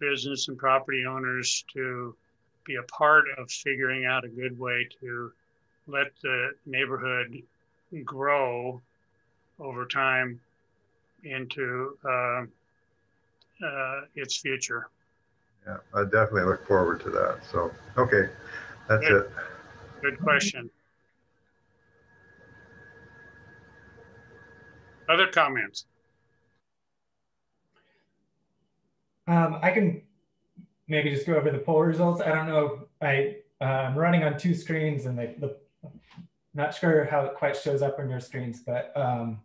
business and property owners to be a part of figuring out a good way to let the neighborhood grow over time into uh, uh, its future. Yeah, I definitely look forward to that. So, okay, that's good. it. Good question. Other comments? Um, I can maybe just go over the poll results. I don't know. I uh, I'm running on two screens, and the, the not sure how it quite shows up on your screens, but um,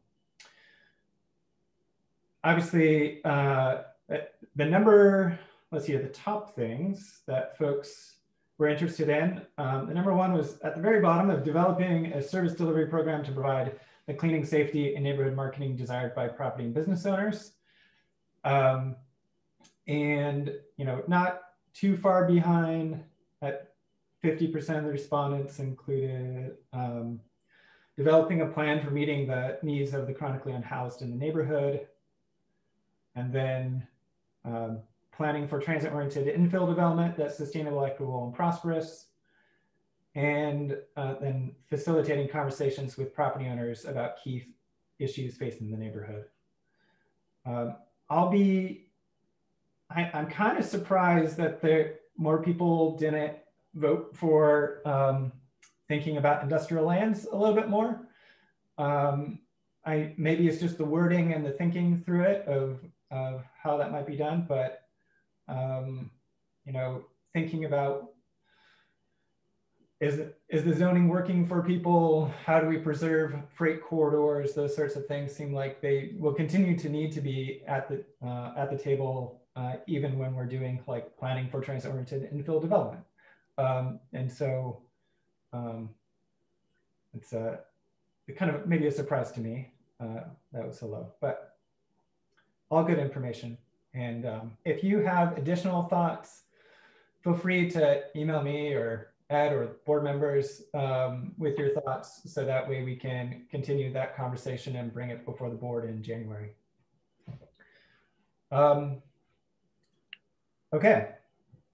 obviously uh, the number. Let's see the top things that folks were interested in. Um, the number one was at the very bottom of developing a service delivery program to provide the cleaning, safety, and neighborhood marketing desired by property and business owners. Um, and you know not too far behind at 50% of the respondents included um, developing a plan for meeting the needs of the chronically unhoused in the neighborhood, and then um, planning for transit-oriented infill development that's sustainable, equitable, and prosperous, and uh, then facilitating conversations with property owners about key issues facing the neighborhood. Um, I'll be, I, am kind of surprised that there more people didn't vote for um, thinking about industrial lands a little bit more. Um, I maybe it's just the wording and the thinking through it of, of how that might be done, but um, you know, thinking about is is the zoning working for people? How do we preserve freight corridors? Those sorts of things seem like they will continue to need to be at the uh, at the table, uh, even when we're doing like planning for transit-oriented infill development. Um, and so um, it's a it kind of maybe a surprise to me uh, that was so low, but all good information. And um, if you have additional thoughts, feel free to email me or Ed or board members um, with your thoughts so that way we can continue that conversation and bring it before the board in January. Um, okay.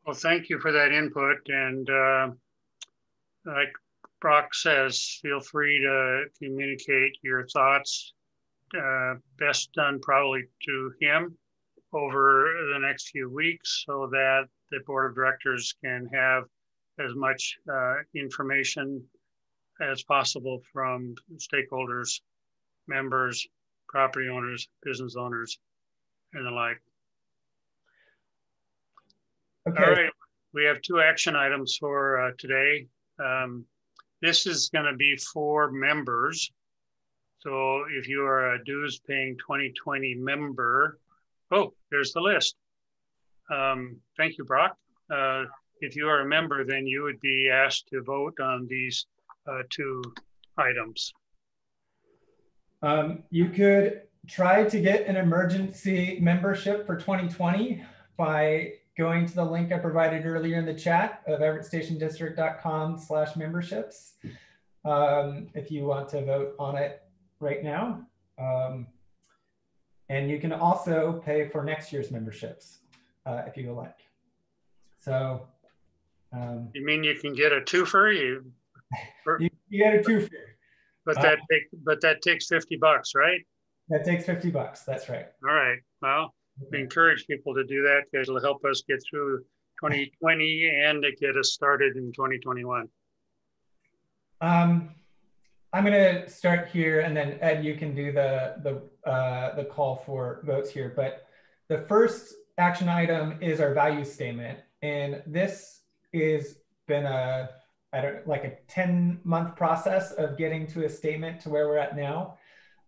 Well, thank you for that input. And uh, like Brock says, feel free to communicate your thoughts. Uh, best done probably to him over the next few weeks so that the board of directors can have as much uh, information as possible from stakeholders, members, property owners, business owners, and the like. Okay. All right, we have two action items for uh, today. Um, this is going to be for members. So if you are a dues paying 2020 member, oh, there's the list. Um, thank you, Brock. Uh, if you are a member, then you would be asked to vote on these uh, two items. Um, you could try to get an emergency membership for 2020 by going to the link I provided earlier in the chat of everettstationdistrict.com slash memberships. Um, if you want to vote on it right now. Um, and you can also pay for next year's memberships uh, if you would like. So. Um, you mean you can get a twofer? You, (laughs) you, you get a twofer. But that uh, take, but that takes 50 bucks, right? That takes 50 bucks. That's right. All right. Well, we encourage people to do that because it'll help us get through 2020 and to get us started in 2021. Um, I'm going to start here, and then Ed, you can do the the uh, the call for votes here. But the first action item is our value statement, and this is been a I don't like a 10 month process of getting to a statement to where we're at now.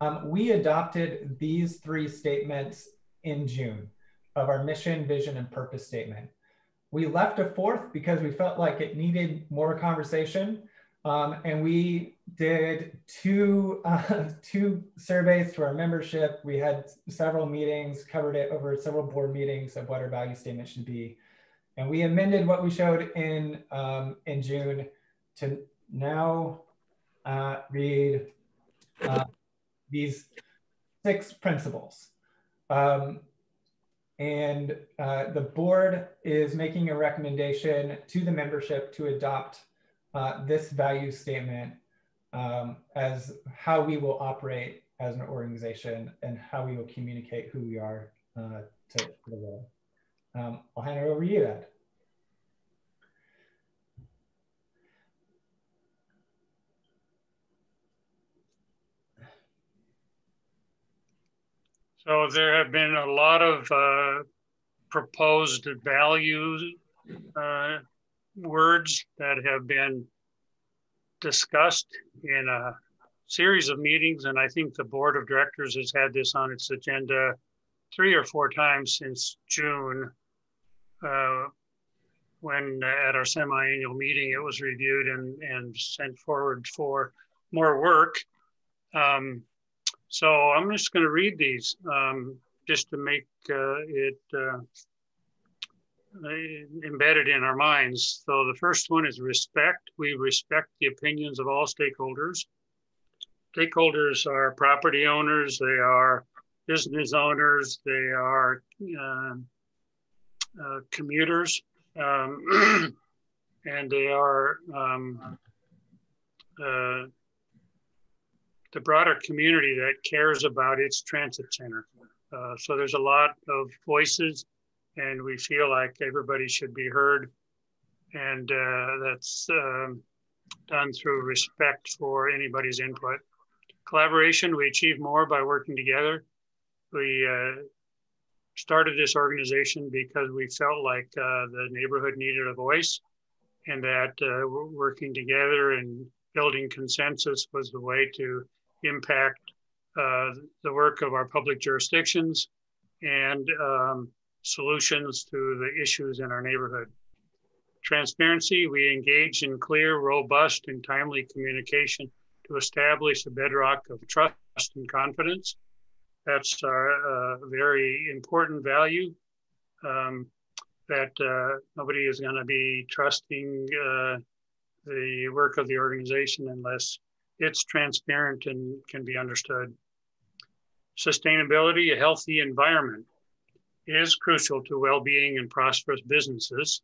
Um, we adopted these three statements in June of our mission, vision, and purpose statement. We left a fourth because we felt like it needed more conversation. Um, and we did two, uh, (laughs) two surveys to our membership. We had several meetings, covered it over several board meetings of what our value statement should be. And we amended what we showed in, um, in June to now uh, read uh, these six principles. Um, and uh, the board is making a recommendation to the membership to adopt uh, this value statement um, as how we will operate as an organization and how we will communicate who we are uh, to, the world. Um, I'll hand it over to you, Ed. So there have been a lot of uh, proposed value uh, words that have been discussed in a series of meetings. And I think the board of directors has had this on its agenda three or four times since June. Uh, when at our semi-annual meeting, it was reviewed and, and sent forward for more work. Um, so I'm just going to read these um, just to make uh, it uh, embedded in our minds. So the first one is respect. We respect the opinions of all stakeholders. Stakeholders are property owners, they are business owners, they are uh, uh, commuters, um, (clears throat) and they are um, uh, the broader community that cares about its transit center. Uh, so there's a lot of voices, and we feel like everybody should be heard, and uh, that's um, done through respect for anybody's input. Collaboration, we achieve more by working together. We uh, started this organization because we felt like uh, the neighborhood needed a voice and that uh, working together and building consensus was the way to impact uh, the work of our public jurisdictions and um, solutions to the issues in our neighborhood. Transparency, we engage in clear, robust, and timely communication to establish a bedrock of trust and confidence. That's a very important value um, that uh, nobody is going to be trusting uh, the work of the organization unless it's transparent and can be understood. Sustainability, a healthy environment is crucial to well-being and prosperous businesses.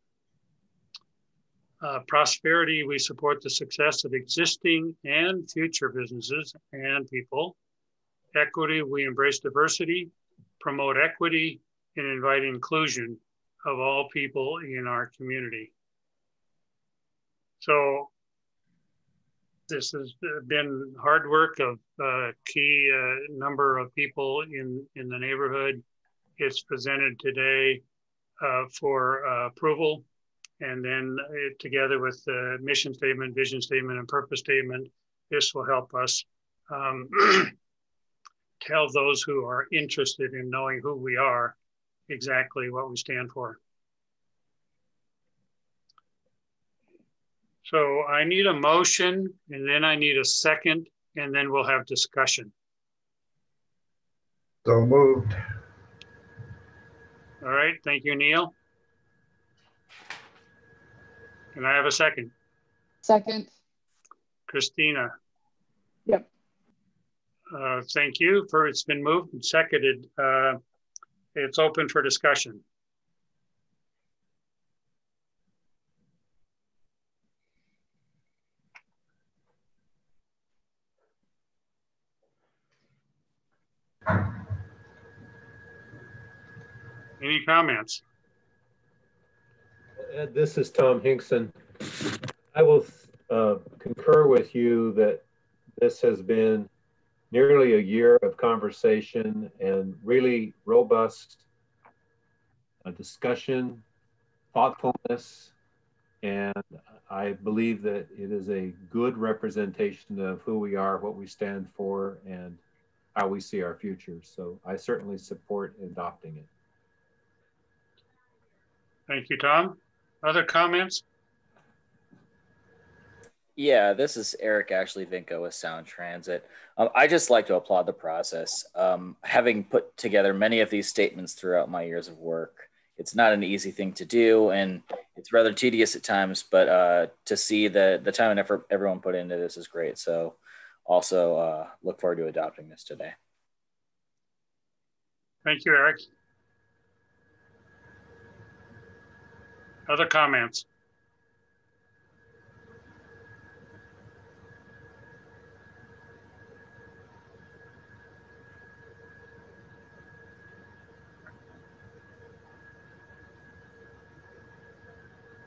Uh, prosperity, we support the success of existing and future businesses and people. Equity, we embrace diversity, promote equity, and invite inclusion of all people in our community. So this has been hard work of a uh, key uh, number of people in, in the neighborhood. It's presented today uh, for uh, approval and then it, together with the mission statement, vision statement, and purpose statement, this will help us um, (clears throat) tell those who are interested in knowing who we are exactly what we stand for. So I need a motion and then I need a second and then we'll have discussion. So moved. All right, thank you, Neil. Can I have a second? Second. Christina. Yep. Uh, thank you for it's been moved and seconded. Uh, it's open for discussion. Comments? Uh, this is Tom Hinkson. I will uh, concur with you that this has been nearly a year of conversation and really robust uh, discussion, thoughtfulness, and I believe that it is a good representation of who we are, what we stand for, and how we see our future. So I certainly support adopting it. Thank you, Tom. Other comments? Yeah, this is Eric Ashley Vinco with Sound Transit. Um, I just like to applaud the process. Um, having put together many of these statements throughout my years of work, it's not an easy thing to do, and it's rather tedious at times. But uh, to see the the time and effort everyone put into this is great. So, also uh, look forward to adopting this today. Thank you, Eric. Other comments?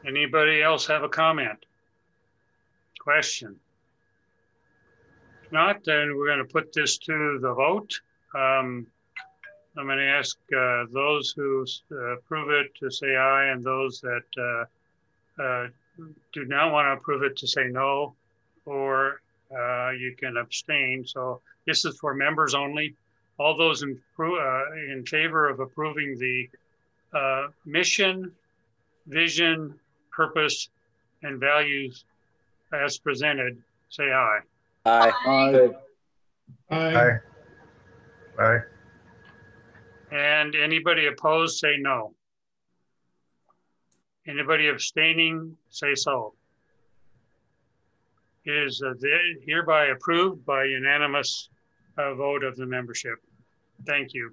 Anybody else have a comment? Question? If not, then we're going to put this to the vote. Um, I'm going to ask uh, those who uh, approve it to say aye and those that uh, uh do not want to approve it to say no, or uh, you can abstain. So this is for members only. All those in, uh, in favor of approving the mission, vision, purpose, and values as presented, say aye. Aye. Aye. Aye. Aye. And anybody opposed, say no. Anybody abstaining, say so. It is uh, hereby approved by unanimous uh, vote of the membership. Thank you.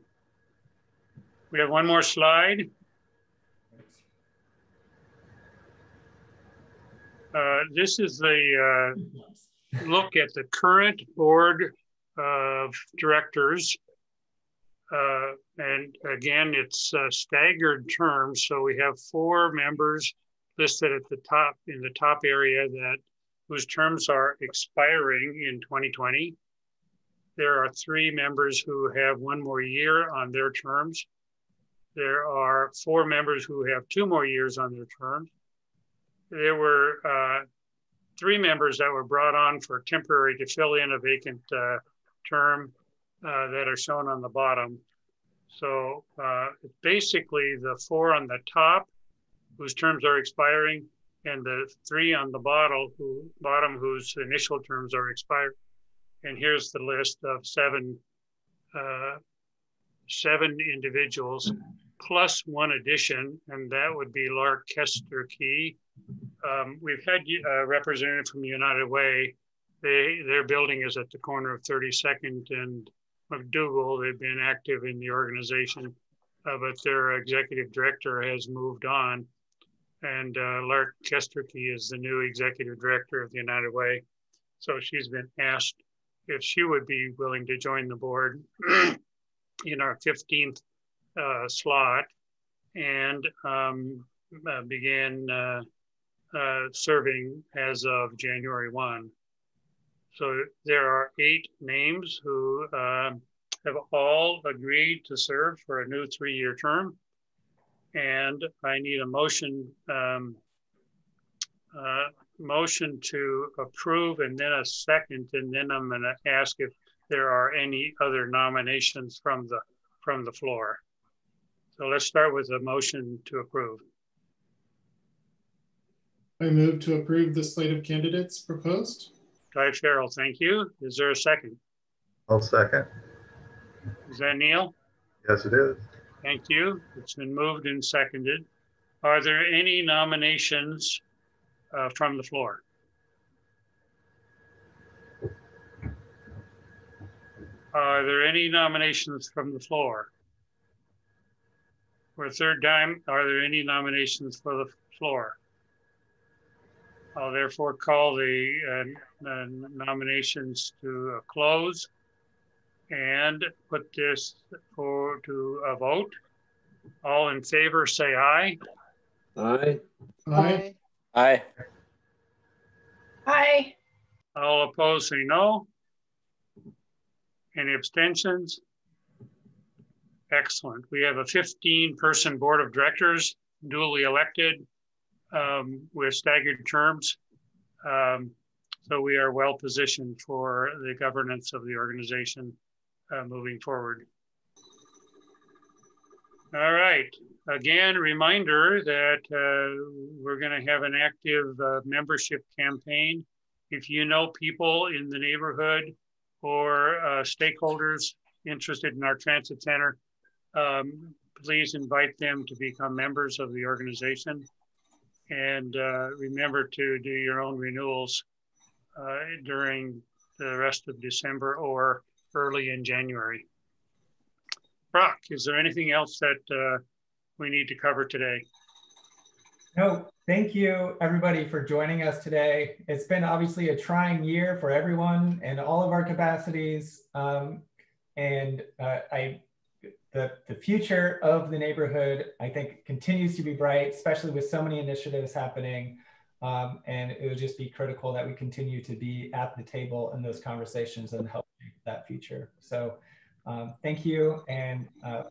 We have one more slide. Uh, this is the uh, look at the current board of directors. Uh, and again, it's uh, staggered terms. So we have four members listed at the top in the top area that whose terms are expiring in 2020. There are three members who have one more year on their terms. There are four members who have two more years on their terms. There were uh, three members that were brought on for temporary to fill in a vacant uh, term uh, that are shown on the bottom. So uh, basically the four on the top whose terms are expiring and the three on the bottom, who, bottom whose initial terms are expired. And here's the list of seven, uh, seven individuals plus one addition, and that would be Lark Kester Key. Um, we've had a representative from United Way. They, their building is at the corner of 32nd and McDougall. They've been active in the organization, uh, but their executive director has moved on. And uh, Lark Kestelyn is the new executive director of the United Way. So she's been asked if she would be willing to join the board (clears throat) in our 15th uh, slot and um, uh, began uh, uh, serving as of January 1. So there are eight names who uh, have all agreed to serve for a new three year term. And I need a motion um, uh, motion to approve and then a second, and then I'm going to ask if there are any other nominations from the from the floor. So let's start with a motion to approve. I move to approve the slate of candidates proposed. Guy Farrell, thank you. Is there a second? I'll second. Is that Neil? Yes, it is. Thank you. It's been moved and seconded. Are there any nominations uh, from the floor. Are there any nominations from the floor? For a third time, are there any nominations for the floor? I'll therefore call the uh, nominations to a close and put this for to a vote. All in favor, say aye. Aye. Aye. Aye. Aye. All opposed say no. Any abstentions? Excellent. We have a 15 person board of directors duly elected um, with staggered terms. Um, so we are well positioned for the governance of the organization uh, moving forward. All right. Again, reminder that uh, we're going to have an active uh, membership campaign. If you know people in the neighborhood or uh, stakeholders interested in our transit center, um, please invite them to become members of the organization. And uh, remember to do your own renewals uh, during the rest of December or early in January. Brock, is there anything else that uh, we need to cover today? No, thank you everybody for joining us today. It's been obviously a trying year for everyone and all of our capacities. Um, and uh, I, the, the future of the neighborhood, I think continues to be bright, especially with so many initiatives happening. Um, and it would just be critical that we continue to be at the table in those conversations and help that future. So um, thank you and uh,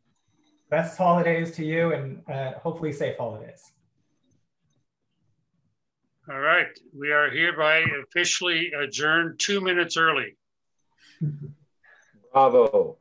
best holidays to you and uh, hopefully safe holidays. All right, we are hereby officially adjourned two minutes early. Bravo.